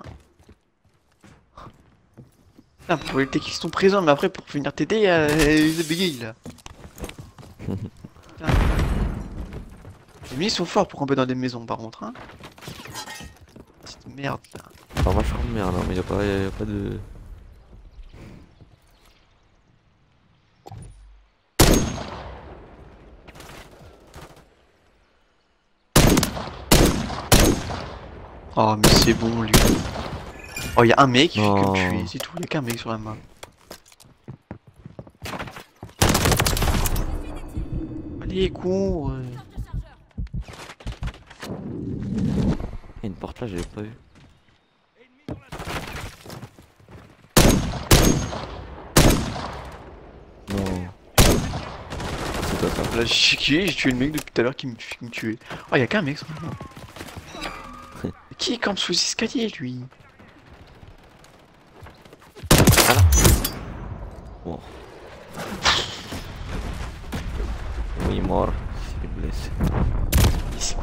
Putain pour les techs qui sont présents mais après pour venir t'aider euh, ils bégayent là Mais ils sont forts pour camper dans des maisons par contre, hein. Cette merde là. Alors moi je suis en merde, hein, mais y a pas, y a pas de. Oh mais c'est bon lui. Oh y'a un mec qui fait que me tuer, c'est tout, y'a qu'un mec sur la map. Allez euh. Là, pas vu. Non. C'est quoi ça Là j'ai chiqué, j'ai tué le mec depuis tout à l'heure qui me, qui me tuait. Oh y'a qu'un mec qui campe sous l'escalier lui? Bon. Oui, mort. Il est blessé.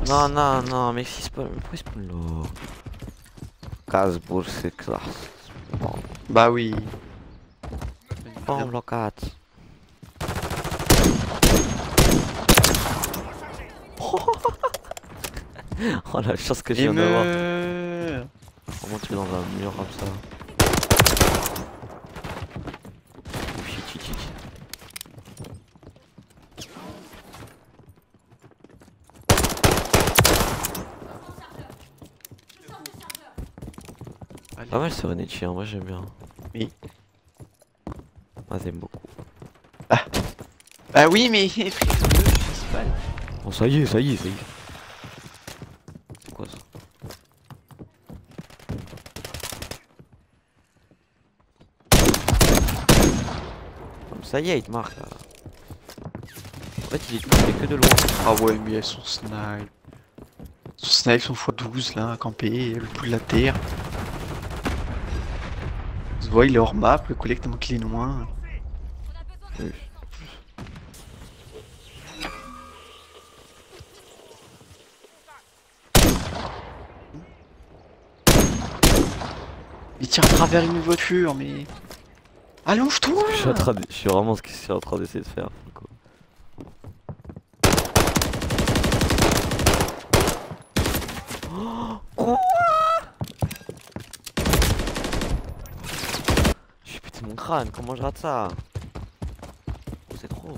Ça non, non, mais si spawn. Pourquoi il spawn là? Casbourg, c'est classe. Bah oui. Bombe locate. oh la chance que j'ai viens d'avoir. Comment tu es dans un mur comme ça Oh, shit, shit, shit. Allez. Pas mal Serenity, hein, moi j'aime bien. Oui. Moi j'aime beaucoup. Bah oui mais. Oh ça y est, ça y est, ça y est. C'est quoi ça? Comme ça y est, il te marque là. En fait, il est est que de loin. Ah ouais mais elles sont snipe. Son snipe son x12 là, campé, le bout de la terre. Tu vois il est hors map, le collègue tellement qu'il est loin. Il tire à travers une voiture mais... Allonge-toi Je de- je suis vraiment ce je suis en train d'essayer de faire. Oh, quoi J'ai pété mon crâne, comment je rate ça C'est trop.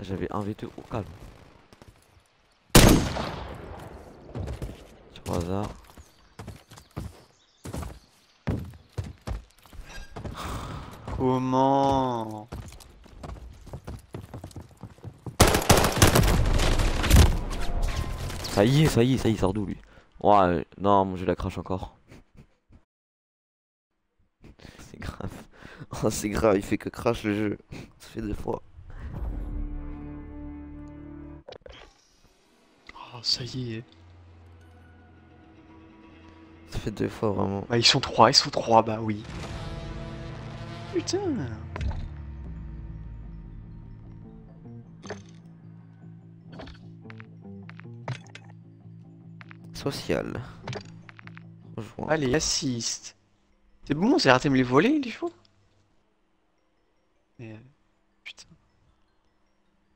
J'avais un V2 au calme. Sur hasard. Comment Ça y est, ça y est, ça y est, d'où lui Ouais, non, mon jeu la crache encore. C'est grave. Oh, c'est grave, il fait que crash le jeu. Ça fait deux fois. Oh ça y est. Ça fait deux fois vraiment. Bah ils sont trois, ils sont trois, bah oui. Putain Social. Rejoins. Allez, assiste. C'est bon, c'est raté me les voler, les chevaux Mais, euh, Putain.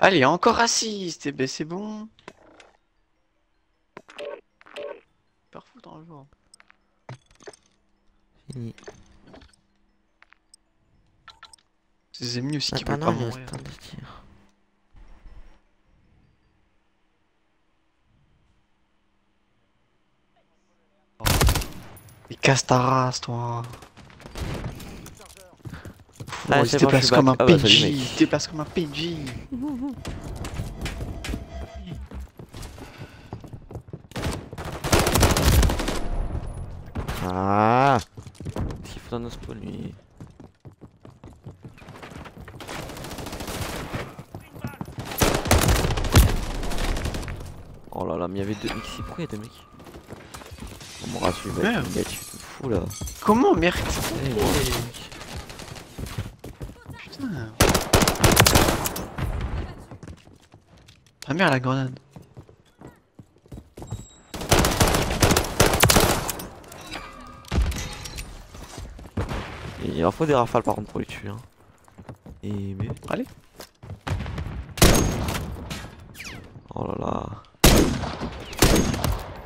Allez, encore assiste Eh ben c'est bon. Parfois dans le jour. Fini. C'est des ennemis aussi qui Attends, veulent pas mourir. Mais casse ta race, toi Ah, il se bon, déplace suis comme un. Ah bah, PNJ, salut, mec. il se déplace comme un PNJ. Ah Qu'est-ce qu'il faut dans nos spawns lui Oh là là, mais il y avait deux mecs ici. Pourquoi il y a deux mecs? On m'aura suivi, de fou là. Comment, merde? Eh, mère la grenade. Il en faut des rafales par contre pour les tuer. Hein. Et mais allez. Oh là là.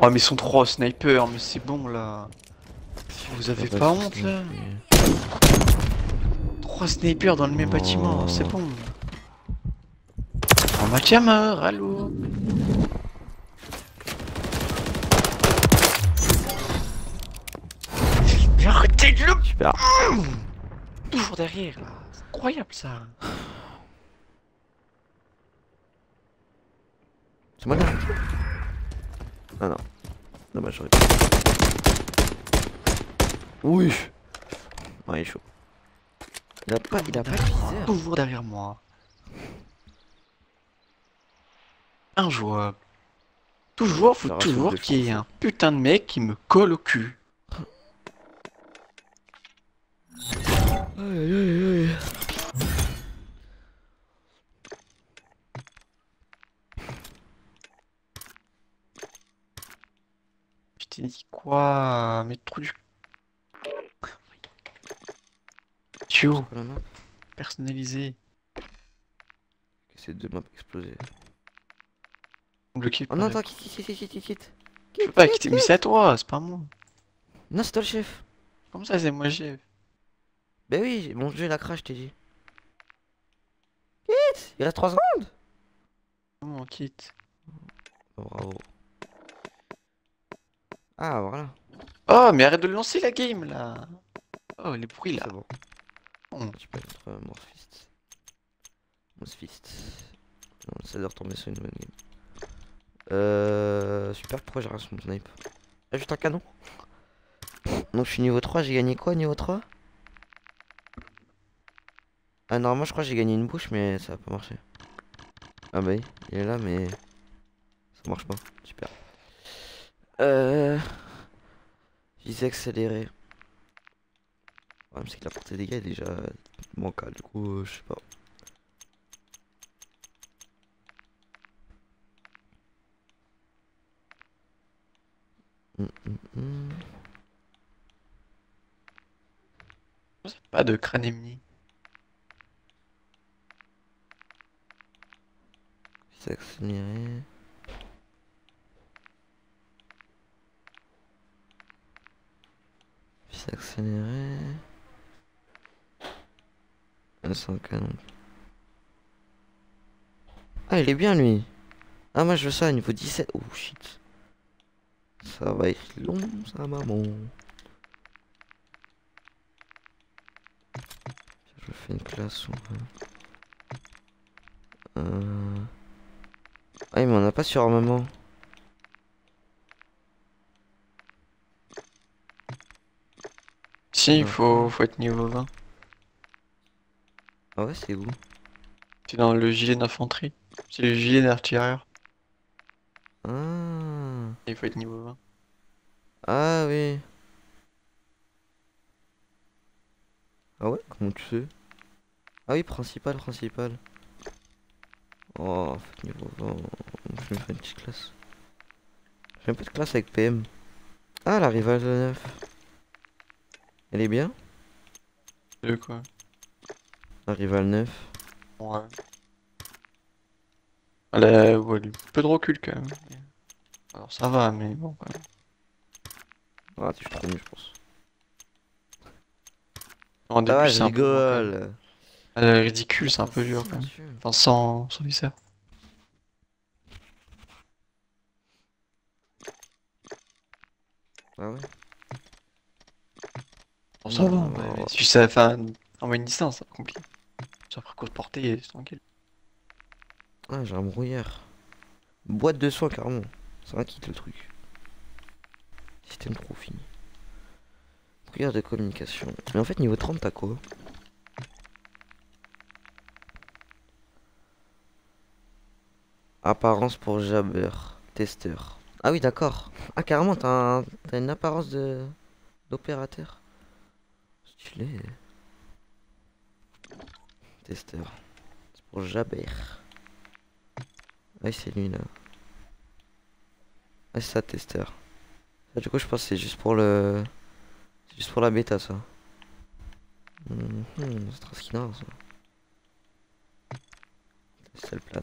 Oh mais ils sont trois snipers, mais c'est bon là. Vous avez pas honte là Trois snipers dans le même bâtiment, c'est bon. Match à mort, allô Mais arrêtez de le Super. toujours derrière là. C'est incroyable ça. C'est moi là Ah non. Dommage, j'aurais pu. Oui Ouais, il est chaud. Il a pas, il a pas de viseur. Toujours derrière moi. Injouable. Toujours, faut toujours qu'il y ait un putain de mec qui me colle au cul. Aïe aïe aïe aïe. Je t'ai dit quoi Mais trop du... Tio, personnalisé. C'est deux maps explosées. Bloqué Oh par non, la- attends, quitte, quitte, quitte, quitte, quitte. Je peux pas quitter, mais c'est à toi, c'est pas à moi. Non, c'est toi le chef. Comment ça, c'est moi, j'ai... Bah oui, mon jeu il a crash, je t'ai dit. Quitte Il reste 3 secondes Comment on quitte? Oh, Bravo. Ah, voilà. Oh, mais arrête de lancer la game, là Oh, les bruits, là C'est bon. Hum. Tu peux être euh, Morphist. Morphist. Non, Ça doit retomber sur une bonne game. Euh. Super, pourquoi j'ai rien sur mon snipe Ah, juste un canon Donc je suis niveau 3, j'ai gagné quoi niveau 3 Ah, normalement, je crois que j'ai gagné une bouche, mais ça a pas marché. Ah, bah oui, il est là, mais. Ça marche pas. Super. Euh. Accélérée. Le problème, c'est que la portée des dégâts est déjà bancale, du coup, euh, je sais pas. Pas de accéléré. Ah, c'est un canon. Ah, il est bien lui. Ah, moi je veux ça à niveau 17. Oh shit. Ça va être long, ça, maman. Je fais une classe ou. Euh... Ah, mais on a pas sur armement. Si, il faut, faut être niveau 20. Ah ouais, c'est où? C'est dans le gilet d'infanterie. C'est le gilet d'artilleur. Ah. Il faut être niveau 20. Ah oui. Ah ouais, comment tu sais Ah oui, principal, principal. Oh, faut niveau 20. Je vais me faire une petite classe. J'ai un peu de classe avec PM. Ah, la rivale de 9. Elle est bien? De quoi? La rivale 9. Ouais. Elle a ouais, un peu de recul quand même. Alors ça va, mais bon. quand même. Ah, tu es trop nul, je pense. Au Ça début, va, c'est je un rigole. Elle est ridicule, c'est un peu dur quand même. Enfin, sans, sans viseur. Ah ouais Bon, ça va, Non, ouais, non. mais si ça enfin, en moyenne distance, c'est compliqué. Ça après course portée, c'est tranquille. Ah, j'ai un brouillard. Boîte de soins, carrément. Ça va quitte le truc. Système trop fini. Brouillard de communication. Mais en fait, niveau 30, t'as quoi? Apparence pour Jabber. Testeur. Ah oui, d'accord. Ah, carrément, t'as une apparence de d'opérateur? Stylé. Testeur. C'est pour Jabber. Ah oui, c'est lui là. Ah, c'est ça, testeur. Ça, du coup, je pense que c'est juste pour le. C'est juste pour la bêta, ça. Mhm, c'est très skinard, ça. C'est le plan.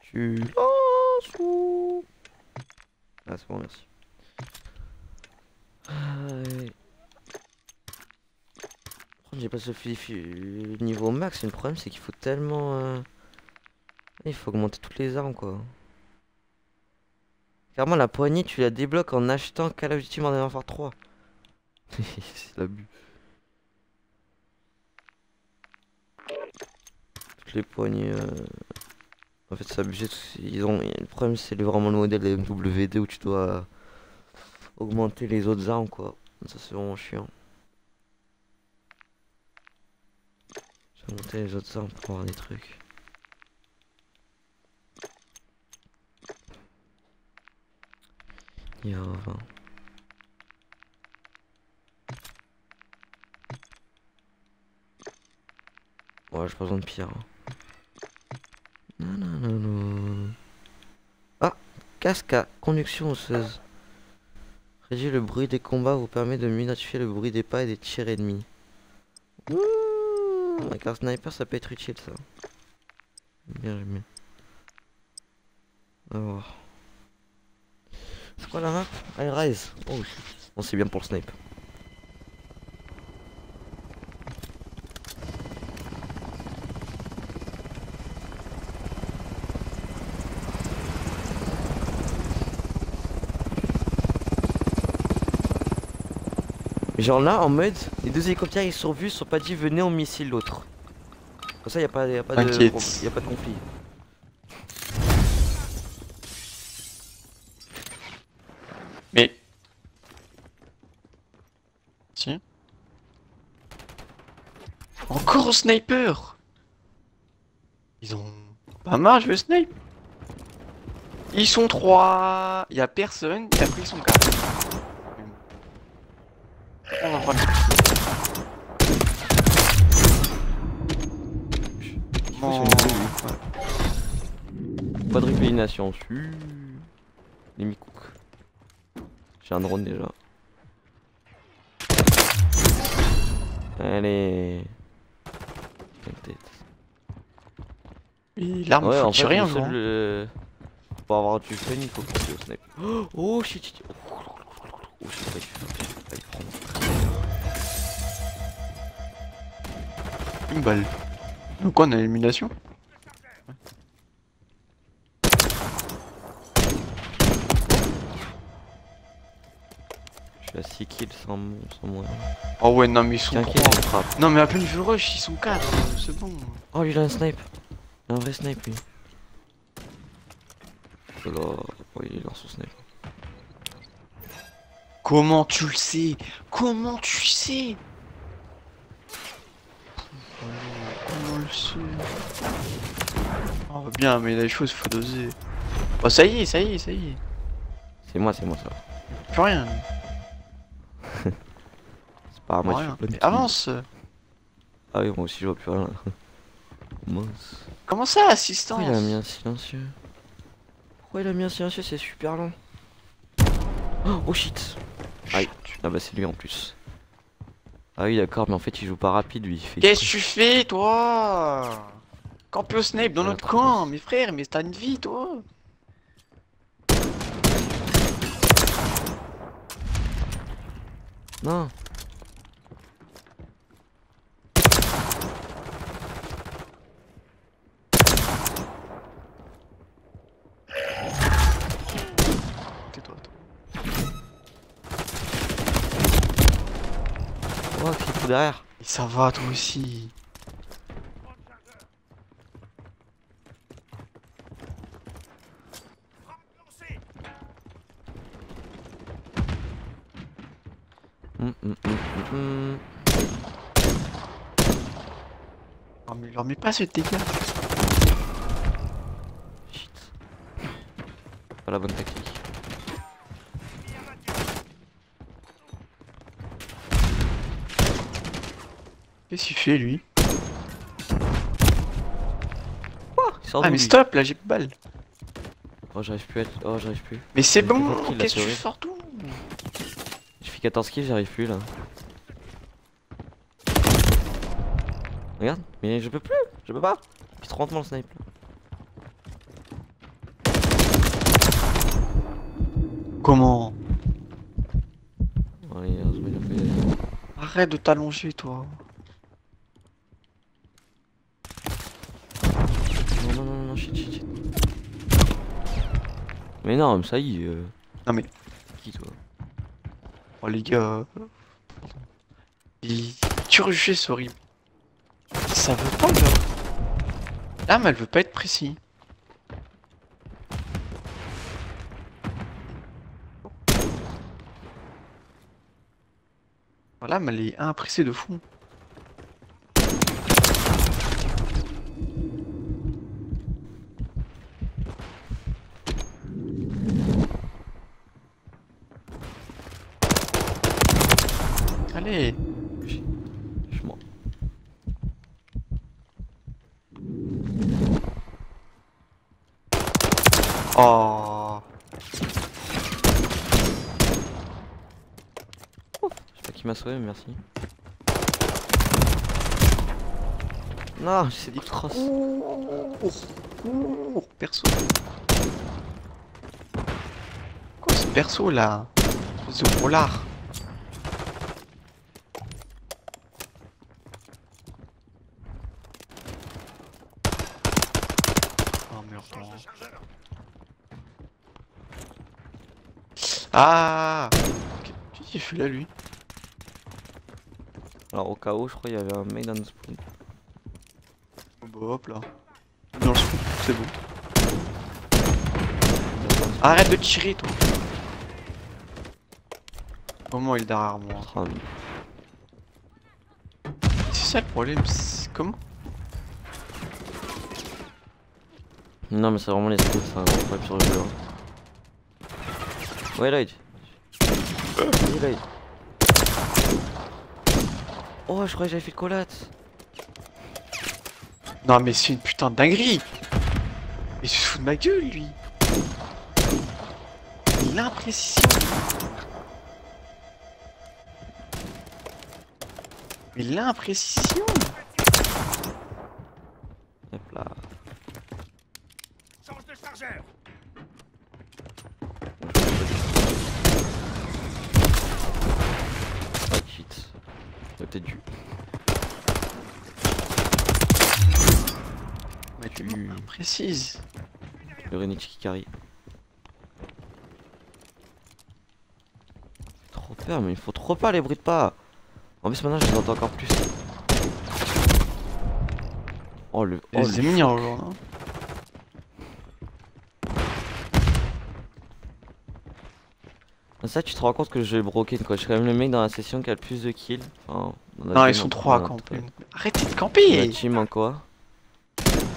Tu ou Ah, c'est bon, merci. Ah, ouais. J'ai pas ce niveau max, mais le problème c'est qu'il faut tellement. euh, Il faut augmenter toutes les armes quoi. Clairement, la poignée tu la débloques en achetant Call of Duty Modern Warfare 3. c'est l'abus. Toutes les poignées. euh, En fait, c'est abusé. Ils ont... Le problème, c'est vraiment le modèle des MWD où tu dois augmenter les autres armes, quoi. Ça, c'est vraiment chiant. Je vais monter les autres armes pour des trucs. Il y a 20. Ouais, j'ai pas besoin de pierre. hein. Nanana. Ah, casque à conduction osseuse. Réduire le bruit des combats vous permet de mieux identifier le bruit des pas et des tirs ennemis. Avec un sniper ça peut être utile ça. Bien, j'aime bien. On voir. C'est quoi la map? High Rise. Oh shit. Bon, c'est bien pour le snipe. Genre là, en mode, les deux hélicoptères ils sont vus, ils sont pas dit venez on missile l'autre. Comme ça, y a pas, y a pas de, y a pas de conflit. Mais. Si. Encore un sniper Ils ont pas marre, je veux snipe Ils sont trois Il y a personne, et après ils sont quatre. On va prendre Oh. Pas de réclination dessus. Les mi-cook. J'ai un drone déjà. Allez. L'arme Ouais, en fait, tirer le seul, hein. euh, Pour avoir du fun, il faut que tu au snipe. Oh, oh shit, shit. Oh shit. Une balle. Donc quoi, on a l'élimination 6 kills sans, mo- sans mourir. Oh ouais, non mais ils sont trois. Non mais à peine je rush, ils sont quatre, euh, c'est bon. Oh, lui, il a un snipe. Il a un vrai snipe, lui. Oh là, oh, il lance son snipe. Comment tu le sais? Comment tu sais? Comment le sais Oh bien, mais les choses faut doser. Oh ça y est, ça y est, ça y est. C'est moi, c'est moi ça. Plus rien. Moi, rien. Mais avance. Ah oui, moi aussi, je vois plus rien. Mince. Comment ça, assistance? Pourquoi il a mis un silencieux? Pourquoi il a mis un silencieux? C'est super long. Oh, oh shit Aïe. Ah bah c'est lui en plus. Ah oui d'accord, mais en fait il joue pas rapide lui. Qu'est-ce que tu fais, toi? Campio Snape dans notre camp, mes frères, mais t'as une vie, toi Non Tais-toi, toi. Oh, qu'il faut derrière Et ça va, toi aussi. Oh, mais leur mets pas ce dégât. Shit. Pas la bonne tactique. Qu'est-ce qu'il fait lui oh, Quoi Ah mais stop là j'ai plus de balles Oh j'arrive plus à... Oh j'arrive plus. Mais c'est bon Qu'est-ce que tu sors d'où J'ai fait 14 kills j'arrive plus là. Regarde, mais je peux plus, je peux pas. Puis trop lentement le snipe. Comment Arrête de t'allonger toi. Shit, shit, shit. Mais non, mais ça y est. euh, Non, mais- Qui toi? Oh, les gars. Il turgé, c'est horrible. Ça veut pas, là. Là, mais elle veut pas être précis. Voilà, mais elle est imprécis de fou. Allez Je suis mort. Oh Je sais pas qui m'a sauvé, merci. Non, c'est des cross. Oh, perso. Quoi ce perso là? Lard. Oh merde. Ah Qu'est-ce qu'il fait là lui Alors au cas où, je crois qu'il y avait un made on spawn. Oh, bah, hop là. Dans le scoop, c'est bon. Arrête de tirer toi Comment il est derrière moi C'est ça le problème, c'est comment Non, mais c'est vraiment les skills, c'est un gros problème sur le jeu. hein. Ouais, Lloyd. Vas-y, Lloyd. Oh, je croyais que j'avais fait le collate. Non mais c'est une putain de dinguerie. Il se fout de ma gueule lui. L'imprécision. Mais l'imprécision Hop là. Change de chargeur Ah, shit. J'aurais peut-être dû. Mais t'es Le Renix qui carry. Trop peur, mais il faut trop pas les bruits de pas. En plus, maintenant, je les entends encore plus. Oh le. Oh, C'est mignon genre hein. Ça, tu te rends compte que je vais broken quoi. Je suis quand même le mec dans la session qui a le plus de kills. Enfin, Non ils sont trois à camper Arrêtez de dans La camper team en quoi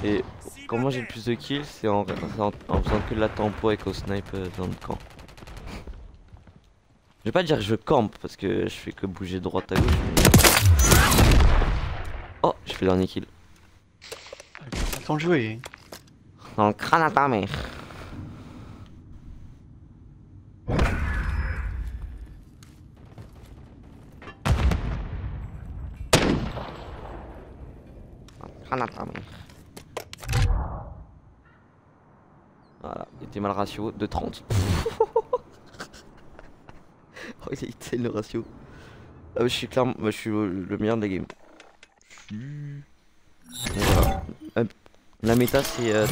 Et comment j'ai le plus de kills C'est en, c'est en, en faisant que de la tempo avec au snipe euh, dans le camp. Je vais pas dire que je campe parce que je fais que bouger droite à gauche. mais- Oh, j'ai fait le dernier kill. Attends de jouer Dans le crâne à ta mère. Dans le crâne à ta mère. Était mal ratio de 30. oh, il est le ratio. Ah, mais je suis clairement, moi, je suis le, le meilleur de la game. Voilà. La méta c'est euh.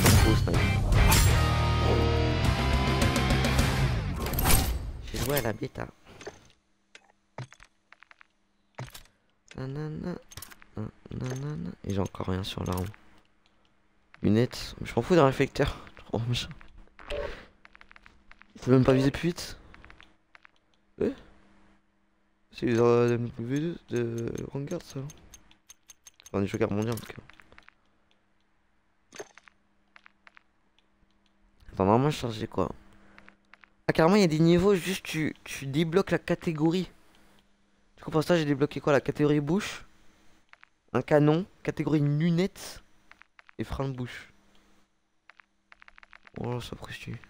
J'ai joué à la bêta. Nanana, nanana. Et j'ai encore rien sur l'arme. Lunettes, je m'en fous d'un réflecteur. Oh machin. Il peut même pas viser plus vite. Eh C'est euh, MW2 de Vanguard ça. Enfin, des jeux guerre mondiale en tout cas. Attends, normalement, je chargeais quoi Ah, carrément, il y a des niveaux, juste tu, tu débloques la catégorie. Du coup, pour ça, j'ai débloqué quoi? La catégorie bouche, un canon, catégorie lunettes et frein de bouche. Oh, ça prestige.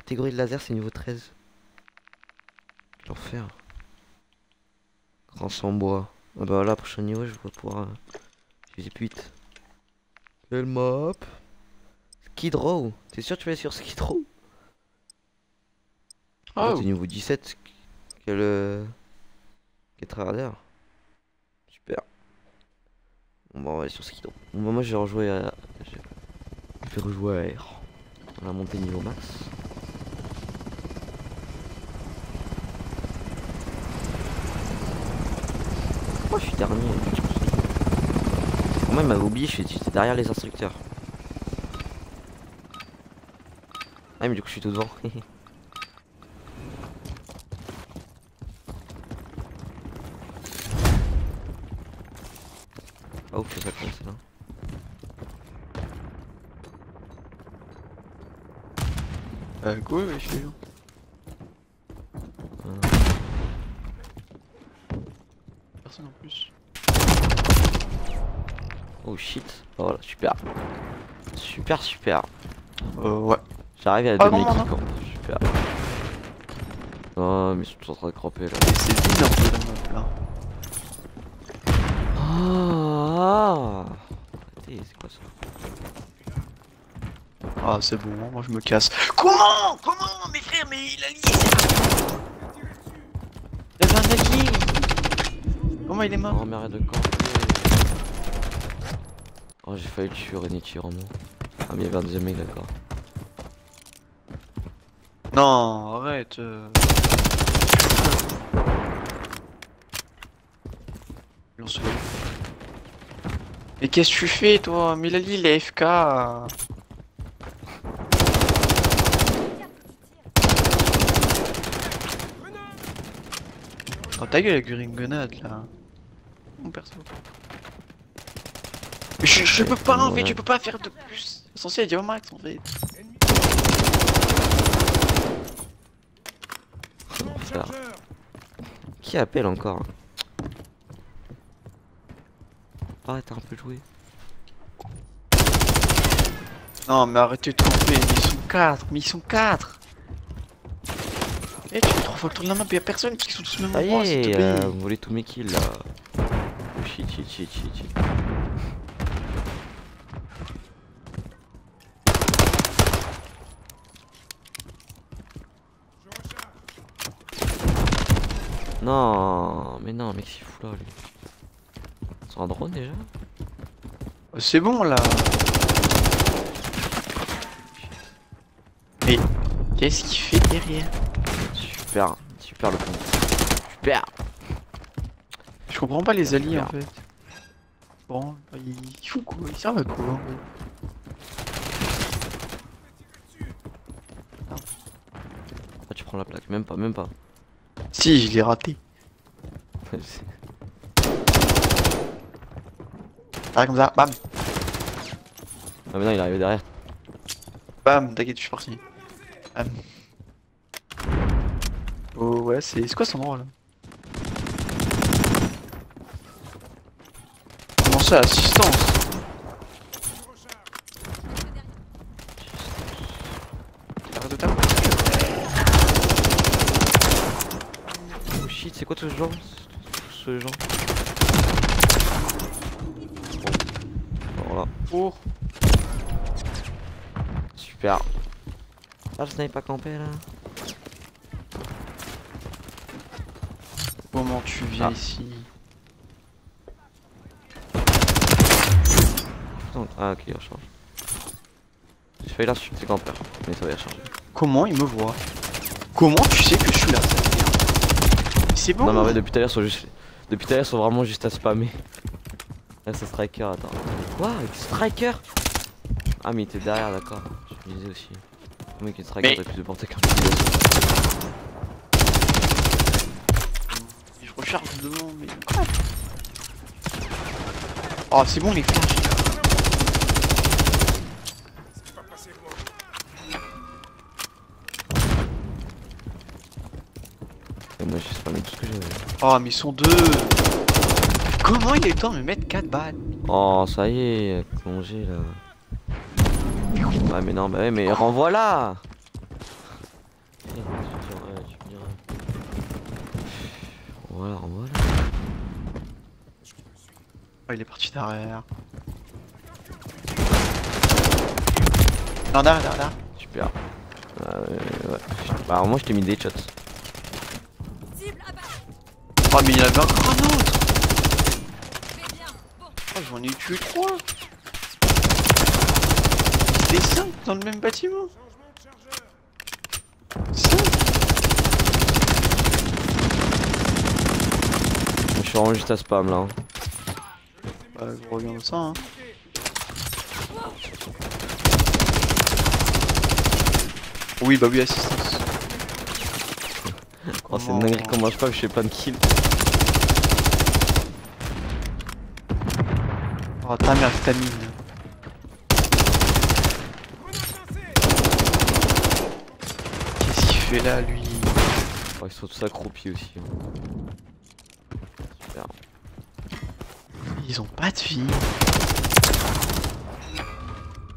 Catégorie de laser, c'est niveau 13. L'enfer. Grand sans bois. Ah bah là, prochain niveau, je vais pouvoir euh, utiliser plus vite. Quelle map Skid Row T'es sûr que tu vas aller sur Skid Row? Ah, Oh, niveau 17. Quel. Euh... Quel travers Super. Bon, bah, on va aller sur ce Bon, bah, moi, j'ai rejoué à. Je vais rejouer à R. On a monté niveau max. Pourquoi je suis dernier Moi, il m'avait oublié, j'étais derrière les instructeurs. Ah, mais du coup, je suis tout devant. Ouf que ça commence là. Euh, ouais, je suis. Personne en plus. Oh shit. Oh, voilà, super. Super, super. Euh, ouais. J'arrive à la Ah, demi non, non. Super. Oh, mais ils sont tous en train de cramper là. C'est vide un peu dans mon là. Ah, Arrêtez, c'est quoi ça Ah, c'est bon, moi je me casse. Comment? Comment? Mes frères, mais il a lié un allié Comment il est mort Oh, arrête de. Oh, j'ai failli tuer Renichi vraiment. Ah, mais il y avait un deuxième mec, d'accord. Non, arrête. euh. Mais qu'est-ce que tu fais toi? Milali il est FK Oh ta gueule avec une grenade là Mon perso Mais je, je peux pas en fait, je peux pas faire de plus être au max en fait. Qui appelle encore Arrête un peu de jouer. Non mais arrêtez de tromper, mais ils sont 4, mais ils sont 4 Eh tu fais trois fois le tour de la map, y'a personne qu'ils sont tous au même endroit, s'il te est, plaît. euh, vous volez tous mes kills là. Non, mais non, mec, c'est fou là, lui. C'est un drone déjà C'est bon là Mais qu'est-ce qu'il fait derrière? Super, super le con. Super Je comprends pas les alliés en fait. Bon, bah, ils ils font quoi Ils servent à quoi en fait Ah, tu prends la plaque, même pas, même pas. Si, je l'ai raté. C'est- Ah comme ça, bam ah, mais non, il est arrivé derrière. Bam, t'inquiète, je suis parti. Bam. Oh ouais, c'est c'est quoi son endroit là? Ça, assistance Arrête de taper. Oh shit, c'est quoi ce genre Ce genre Voilà, Oh super. Ah, le snipe pas campé là Comment tu viens Ah. ici? Ah, ok, il recharge. J'ai failli l'insulter c'est campeur, mais ça va y recharger. Comment il me voit? Comment tu sais que je suis là? C'est bon Non, mais en vrai, depuis tout à l'heure, ils sont juste. Depuis tout à l'heure, ils sont vraiment juste à spammer. Là, c'est Striker, attends. Quoi? Avec Striker? Ah, mais il était derrière, d'accord. Je me disais aussi. Le mec, il est Striker, Mais- t'as plus de portée qu'un Je recharge devant, mais quoi? Oh, c'est bon les flashs. Et moi, j'ai spammé tout ce que j'avais. Oh, mais ils sont deux. Comment il est temps de me mettre 4 balles? Oh, ça y est, plongé là. Ouais, mais non, bah ouais, mais renvoie là. Voilà, renvoie là. Oh, il est parti derrière. Non, derrière, derrière, derrière. Super. Euh, ouais. Bah, alors moi je t'ai mis des shots. Oh, mais il y en avait encore un autre Oh, j'en ai tué trois Des cinq dans le même bâtiment Cinq Je suis vraiment juste à spam là. hein. Bah, je regarde ça, hein. Oui, bah oui, assistance. Oh, c'est une dinguerie qu'on mange pas, que je fais plein de kills. Oh, ta mère, ta mine. Qu'est-ce qu'il fait là, lui? Oh, ils sont tous accroupis aussi. hein. Super. Ils ont pas de vie.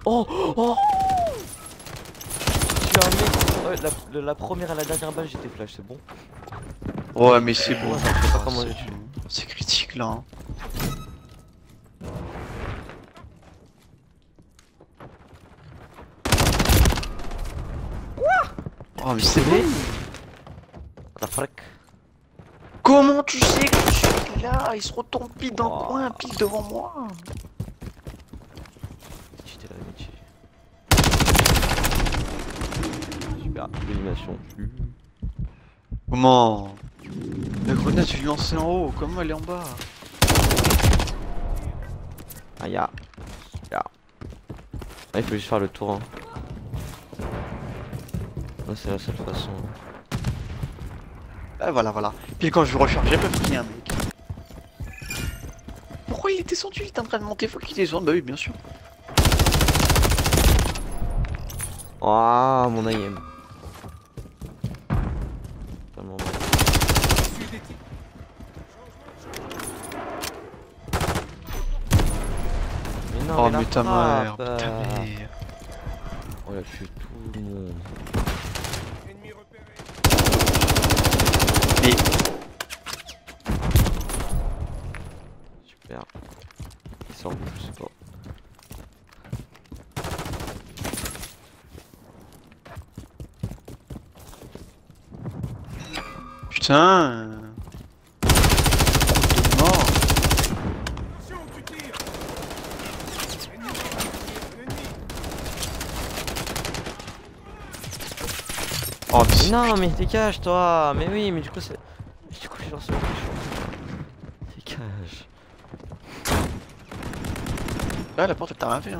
Oh Oh un mec. La, la première à la dernière balle, j'étais flash, c'est bon. Ouais, mais c'est bon. C'est critique là. hein. Oh, mais c'est. What the fuck Comment tu sais que je suis là? Il se retourne pile dans le Oh. coin, pile devant moi. J'étais là, métier. Super, élimination. Comment? La grenade, je l'ai lancée en haut. Comment elle est en bas Ah, ya. Ya. Ah, il faut juste faire le tour. Hein. C'est la seule façon. Ah, voilà, voilà. Puis quand je recharge, j'ai pas pris un mec. Pourquoi il est descendu Il est en train de monter, faut qu'il descende. Bah oui, bien sûr. Ah, mon IM. Tellement mal. Mais non, Oh, la mais ta mère, frappe, ta mère. Oh, il a tué tout le monde. Mais Super. Il sort, je sais pas. Putain. Oh, mais c'est- Non, mais dégage toi Mais oui, mais du coup, c'est. Du coup, je lance le Dégage. Là, la porte, elle t'a rien fait. Hein.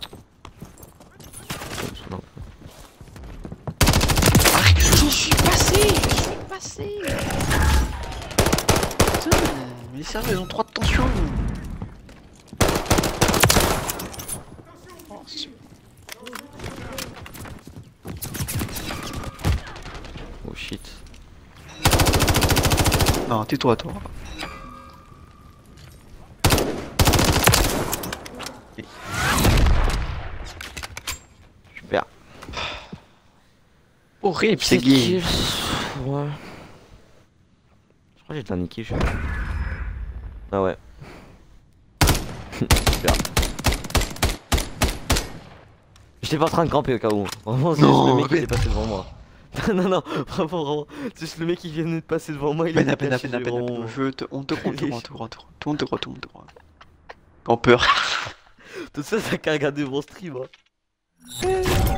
Ça me saoule un peu. Arrête, j'en suis passé Je suis passé Putain, serveurs, ils ont 3 de tension Oh, Oh shit. Non, tais-toi, toi. Super. Horrible, c'est. Ouais. Je crois que j'ai déjà niqué, je sais. Ah ouais. Super. J'étais pas en train de camper au cas où. Vraiment, c'est juste le mec qui est passé devant moi. non, non, vraiment, vraiment. C'est juste le mec qui vient de passer devant moi. Il Peine était à peine à peine à peine à vraiment- peine. Je te, on te croit, on te croit, on te croit, on te croit. Tout monde te croit, tout monde te croit. En peur. Tout ça, ça qu'à regarder mon stream. Hein.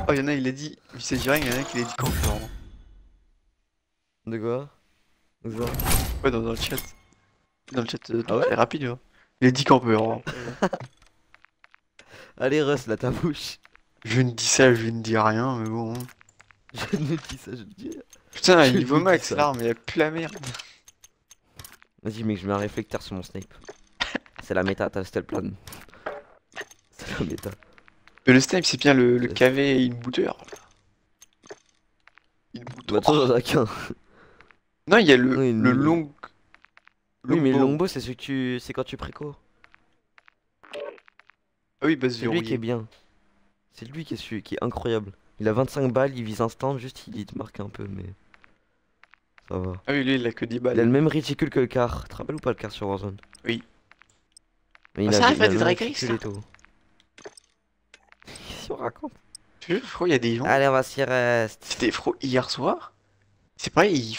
Oh, y'en a, il a dit. Il s'agit rien, y'en a qui l'a dit quand. De quoi? De quoi? Ouais, dans, dans le chat. Dans le chat, euh, Ah ouais c'est rapide, hein. Il a dit campeur. hein. Allez, Russ, là, ta bouche. Je ne dis ça, je ne dis rien, mais bon. hein. Je ne dis ça, je dis. Putain, Je niveau dis max, ça. l'arme, elle pue la merde. Vas-y, mec, je mets un réflecteur sur mon snipe. C'est la méta, t'as le plan. C'est la méta. Mais le snipe, c'est bien le, le KV inbooter. Inbooter. Bah, attends, j'en ai qu'un. Non, il y a le, Oui, le le- long. Oui, mais le longbow. c'est ce que tu. C'est quand tu préco. Ah oui, base C'est lui qui est bien. C'est lui qui est, celui qui est incroyable. Il a 25 balles, il vise instant, juste il te marque un peu, mais. Ça va. Ah oui, lui, il a que 10 Il a balles. le même réticule que le car. Tu te rappelles ou pas le car sur Warzone? Oui. Mais Ah, ça a- arrive il a à le des drag ça. Qu'est-ce qu'on raconte jure, frérot, il y a des gens. Allez, on va s'y reste. C'était frérot hier soir? C'est pareil, il...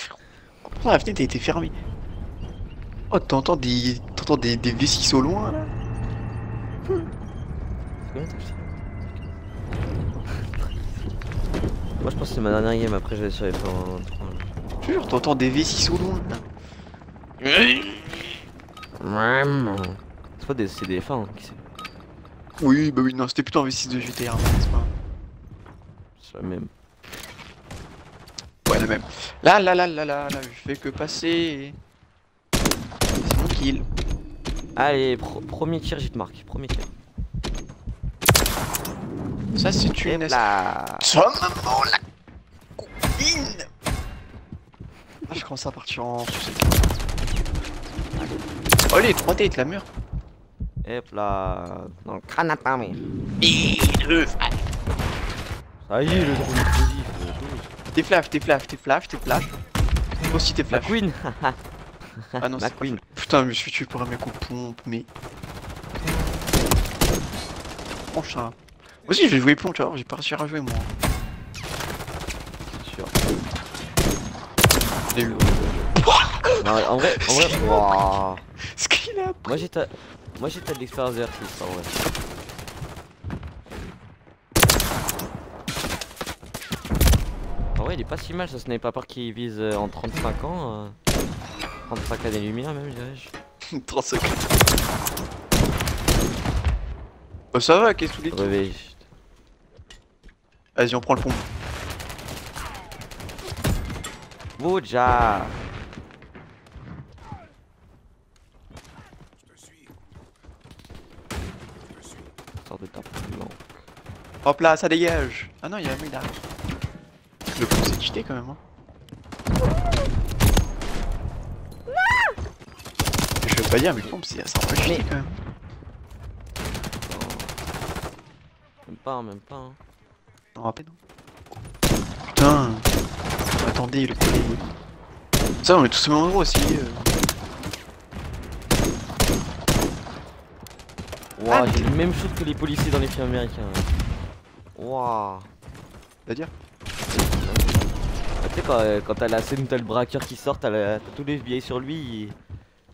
pourtant, la fenêtre a été fermée. Oh, t'entends des. T'entends des, des V6 au loin là acheté Moi je pense que c'est ma dernière game, après j'allais sur les plans 3. Je te jure, t'entends des V6 au loin là. C'est pas des, c'est des fins, hein, qui c'est Oui, bah oui, non, c'était plutôt un V6 de GTA, hein, c'est pas? C'est la même. Ouais, la même. Là, là, là, là, là, là, je fais que passer. C'est kill. Allez, pro- premier tir, j'y te marque. Premier tir. Ça, c'est une. là maman, la copine Ah, je commence à partir en sucette. Oh, les 3 têtes, la mur. Hop là Dans le crâne à ta mère. Et le. Ça y est, le drone explosif. T'es flash, t'es flash, t'es flash, t'es flash. Aussi, t'es La flash. queen Ah non, La c'est pas queen. Putain, je me suis tué pour un mec aux pompes, mais. Moi aussi, je vais jouer pompe, tu vois, j'ai pas réussi à jouer moi. C'est sûr. J'ai eu. Non, en vrai, en vrai. Ce qu'il a Moi j'ai ta... Moi j'ai ta de l'expérience de R6 en vrai. En vrai il est pas si mal ce sniper qui vise euh, en 35 ans. euh, 35 années lumière même dirais-je. 30 secondes. Bah ça va, qu'est-ce que tu Réveil. Vas-y, on prend le pont. Bouja Sort de ta. Hop là, ça dégage Ah non, il y a un mec derrière. Le pont c'est cheaté quand même. Hein. Je veux pas dire, mais le pont c'est un peu cheaté quand même. Même pas, même pas. Hein. Non, rappelle non. Putain Attendez, le collègue. Ça, on est tous au même endroit aussi. euh. Ouah, Ah, j'ai le même shoot que les policiers dans les films américains. Ouah. C'est-à-dire Ah, tu sais, quand, euh, quand t'as la scène où t'as le braqueur qui sort, t'as tous les FBI sur lui, et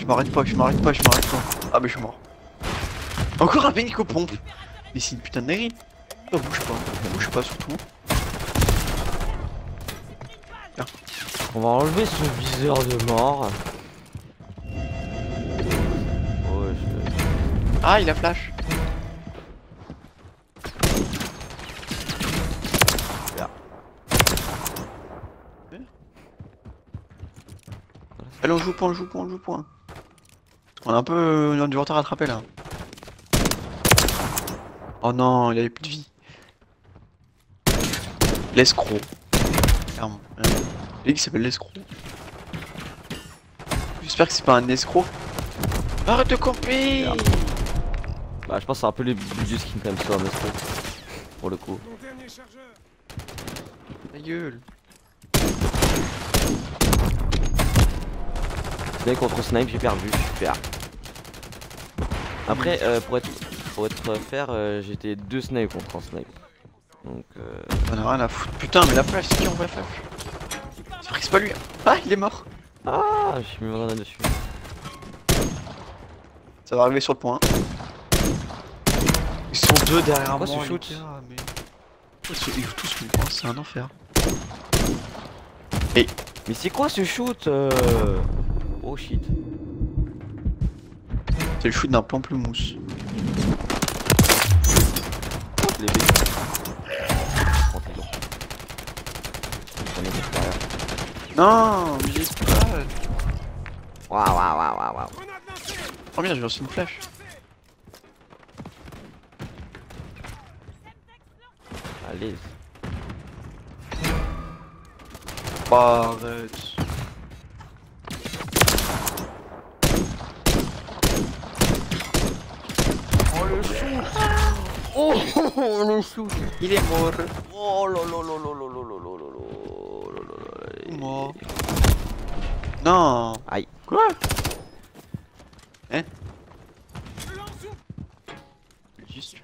Je m'arrête pas, je m'arrête pas, je m'arrête pas. Ah mais je suis mort. Encore un pénico pompe. Mais c'est une putain de dinguerie. Oh, bouge pas, bouge pas surtout. On va enlever ce viseur de mort. Oh, je... Ah il a flash. Allez on joue point, on joue point, on joue point. On a un peu euh, du retard à rattraper là. Oh non, il avait plus de vie. L'escroc. Clairement. Il qui s'appelle l'escroc. J'espère que c'est pas un escroc. Arrête de camper. Bah, je pense que c'est un peu les budgets skin quand même sur un escroc. Pour le coup. Ta gueule. Dès contre snipe, j'ai perdu. Super. Après, euh, pour être pour être fair, euh, j'étais deux snipes contre un snipe. Donc, euh, On a rien à foutre. Putain, mais la flash, c'est qui on voit la flash C'est vrai que c'est pas lui. Ah, il est mort. ah, j'ai mis mon grenade dessus. Ça va arriver sur le point. Ils sont deux derrière Pourquoi moi. shoot gars, mais... Ils jouent tous mon point, c'est un enfer. Mais c'est quoi ce shoot euh Oh shit. C'est le shoot d'un pamplemousse. Les bébés. Non, mais j'espère. Waouh, waouh, waouh, waouh. Oh merde, j'ai reçu une flèche. Allez. Bah, arrête. Oh, le Il est mort Oh Mort Non Aïe Quoi Hein Juste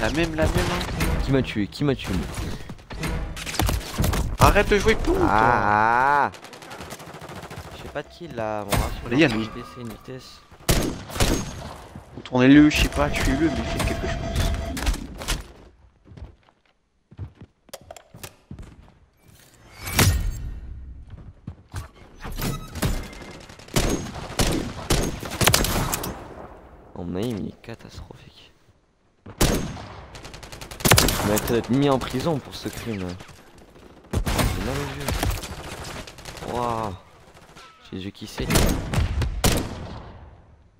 La même, la même hein. Qui m'a tué Qui m'a tué Arrête de jouer pour Ah Je sais pas de qui là, bon, rassure, il y a une vitesse Tournez-le, je sais pas, tuez-le, mais faites quelque chose. Mon aim il est catastrophique. Il mériterait d'être mis en prison pour ce crime. J'ai. Waouh yeux qui saignent.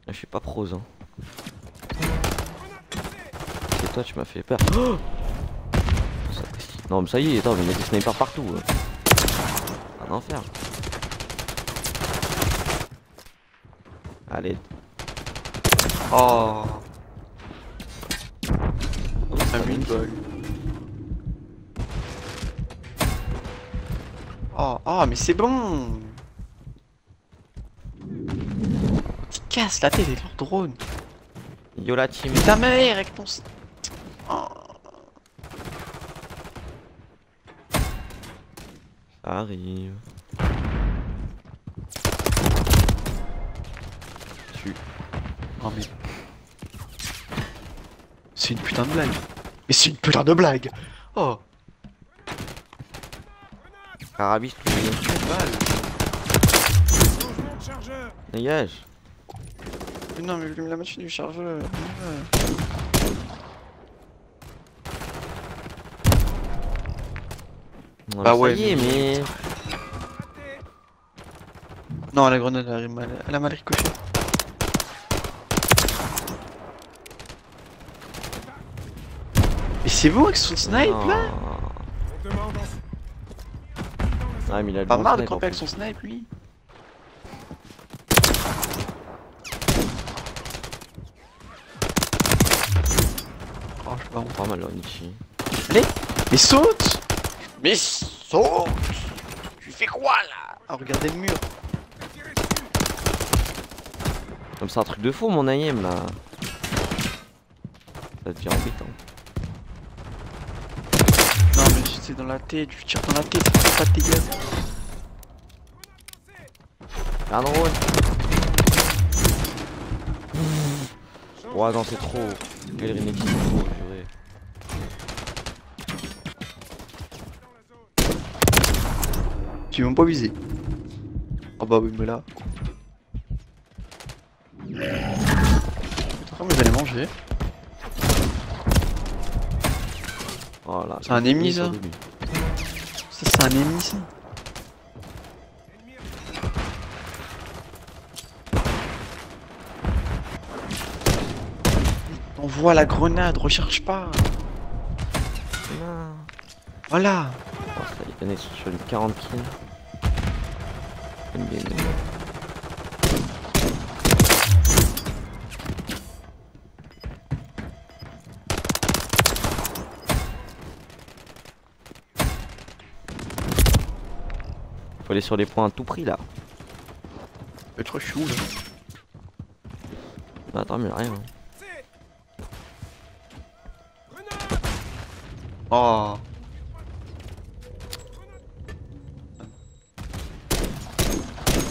Ah, Je suis pas prose hein. C'est toi tu m'as fait peur. Oh non mais ça y est, attends il y a des snipers partout. hein. Un enfer. Allez. Oh, Oh. Oh, oh, mais c'est bon Tu casses la tête avec leur drone? Yo la team. Mais ta mère avec ton... Oh. Ça arrive. Tu. Oh mais... C'est une putain de blague Mais c'est une putain de blague Oh Carabis, tu viens. balle? Dégage. Mais non mais je lui mets la machine du chargeur Ouais. Ouais, Bah ouais, est, mais. Non la grenade elle a mal, elle a mal ricoché Mais c'est bon avec son snipe là Ah, mais il a le Pas bon marre de camper avec son snipe lui Oh je sais pas Pas mal, là, Nietzsche. Mais saute Mais saute Tu fais quoi là? Ah regardez le mur Comme c'est un truc de fou, mon aim là. Ça devient embêtant. Non mais c'est dans la tête, tu tires dans la tête, c'est pas de dégâts Un drone. Ouais, non, c'est trop. Galerie c'est trop, Tu m'as pas visé Oh bah oui mais là Putain, vous allez manger? Voilà. C'est un ennemi, ça. Ça c'est un ennemi ça Envoie la grenade, recherche pas Non. Voilà Oh, ça on est sur le 40 kills. Faut aller sur les points à tout prix là. C'est trop chou là Bah, attends, mais rien. Oh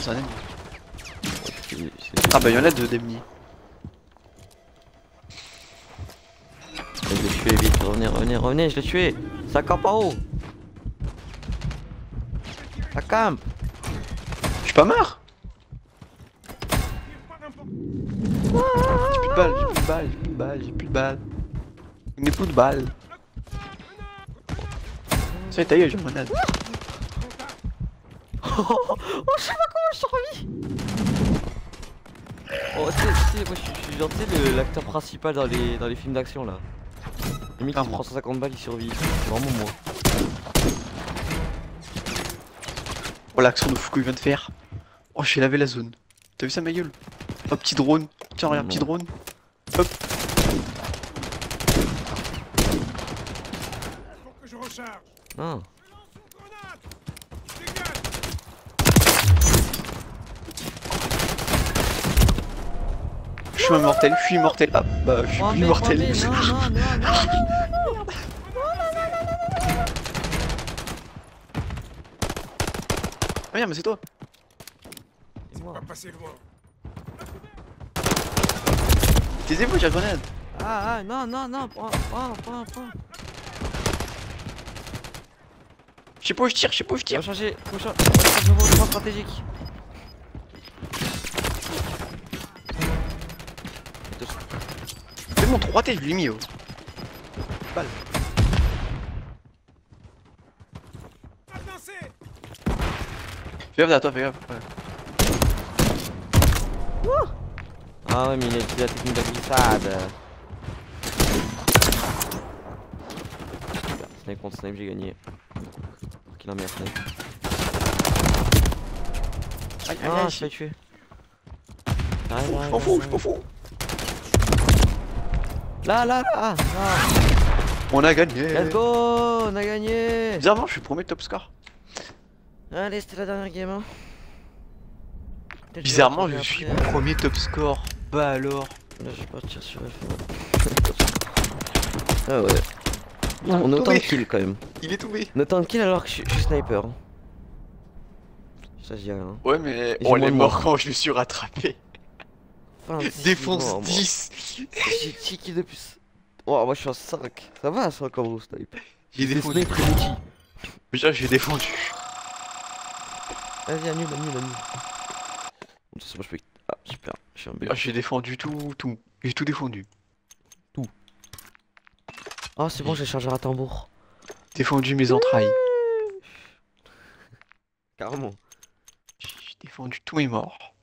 C'est- c'est- Ah bah y'en a deux d'ennemis Je l'ai tué vite, revenez, revenez, revenez, je l'ai tué Ça campe en haut Ça campe Je suis pas mort J'ai plus de balles, j'ai plus de balles, j'ai plus de balles, j'ai plus de balles. Plus de balles. Ça y est, ta gueule, j'ai grenade. Oh, je suis survie Oh, tu sais, moi je suis l'acteur principal dans les, dans les films d'action là. Le mec il prend 150 balles, il survit. C'est vraiment moi. Oh, l'action de fou qu'il vient de faire. Oh, j'ai lavé la zone. T'as vu ça, ma gueule? Oh, petit drone. Tiens, regarde, petit drone. Hop. Je recharge. Suis immortel, je suis immortel. Ah bah je suis Oh, plus immortel. oh, mais, non, non, non, non. Regarde mais c'est toi. C'est moi. Taisez-vous, j'ai la grenade. Ah, ah, non, non, non, prends, prends, prends, prends. Je sais pas où je tire, je sais pas où je tire. va changer, faut changer, stratégique. Mon 3T, je l'ai mis oh. Balle. Fais gaffe à toi, fais gaffe. Ouais. Ah ouais, mais il a utilisé la technique de glissade. Snipe contre snipe, j'ai gagné. Qu'il en meilleur snipe. Aïe aïe Ah, aïe, je l'ai tué. je m'en fous, je m'en fous. Là, là, là, là. On a gagné. Let's go, on a gagné. Bizarrement, je suis premier top score. Allez, c'était la dernière game. Hein. Bizarrement, je suis après. premier top score. Bah alors. Là, je vais partir sur F. ah ouais. On a autant de kills quand même. Il est tombé. On a autant de kills alors que je suis, je suis sniper. hein. Ça, je dis rien. Ouais, mais on est mort quand je me suis rattrapé. 26 Défonce morts, moi. 10. J'ai 10 kills de plus. Oh, moi je suis en 5. Ça va, 5 en gros snipe. J'ai défendu. snipe. Déjà, j'ai défendu. Vas-y, annule, annule, annule. Bon, ça, c'est moi je peux. Ah, super. Un. Ah, J'ai défendu tout, tout. J'ai tout défendu. Oh, c'est bon, j'ai chargé à tambour. Défendu mes entrailles. Carrément. J'ai défendu tous mes morts.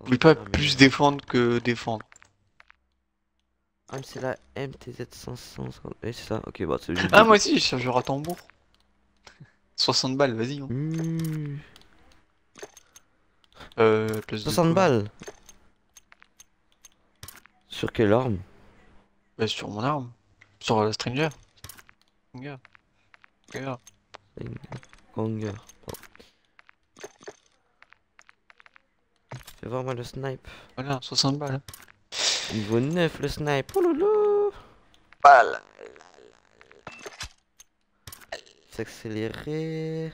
Je voulais pas plus défendre que défendre. Ah, mais c'est la MTZ 550. Eh, c'est ça, ok, bah c'est juste. Ah, moi aussi, j'ai chargeur à tambour. 60 balles, vas-y. hein. Mmh. Euh, place de 60 quoi balles. Sur quelle arme? Bah, sur mon arme. Sur euh, Stranger. Stranger. Stranger. Ganger. Pardon. Fais voir moi le snipe. Voilà, 60 balles. Niveau 9 le snipe. Oh loulou Balles. S'accélérer.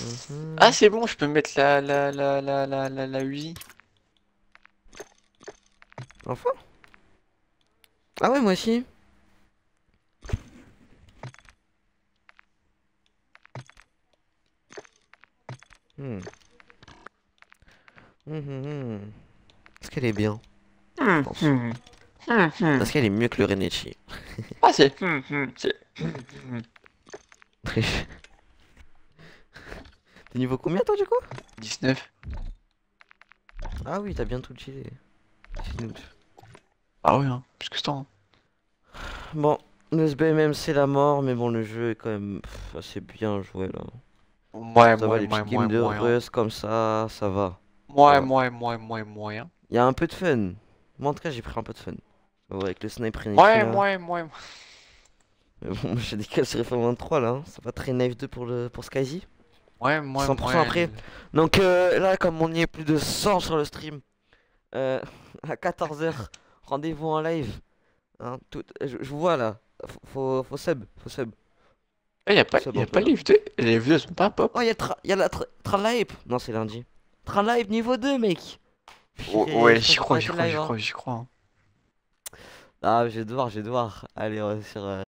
Mhm. Ah, c'est bon, je peux mettre la, la, la, la, la, la, la Uzi. Enfin Ah ouais, moi aussi. Hmm. Hum, hum, hum. Est-ce qu'elle est bien? Pense. Est-ce qu'elle est mieux que le Renechi Ah, c'est. c'est- T'es niveau combien toi du coup? 19. Ah oui, t'as bien tout nul. Ah oui, hein, plus que ça. hein. Bon, le SBMM c'est la mort, mais bon, le jeu est quand même assez bien joué là. Ouais, Ça va, moi, les games de moi, Rust comme ça, ça va. Moi, moi, moi, moi, moyen. Il y a un peu de fun. Moi en tout cas, j'ai pris un peu de fun. Ouais, avec le snipe Trinity, Ouais, moi, moi, Mais bon, j'ai des cas sur F23 là, hein. ça va très knife 2 pour, le, pour Skyzy. ouais, moi, 100% moi. après. Donc euh, là, comme on y est plus de 100 sur le stream, euh, à 14h, rendez-vous en live. Hein, tout- je, je vous vois là, faut, faut, faut sub, faut sub. Eh, y a pas, C'est y a pas les vidéos. Les vidéos sont pas pop. Oh, il y a, tra- y a la tra Live Non, c'est lundi. Train Live niveau 2, mec Oh, ouais, je j'y crois, j'y crois, j'y hein. crois, j'y crois. Ah, je vais devoir, je vais devoir. Allez, on va sur... euh,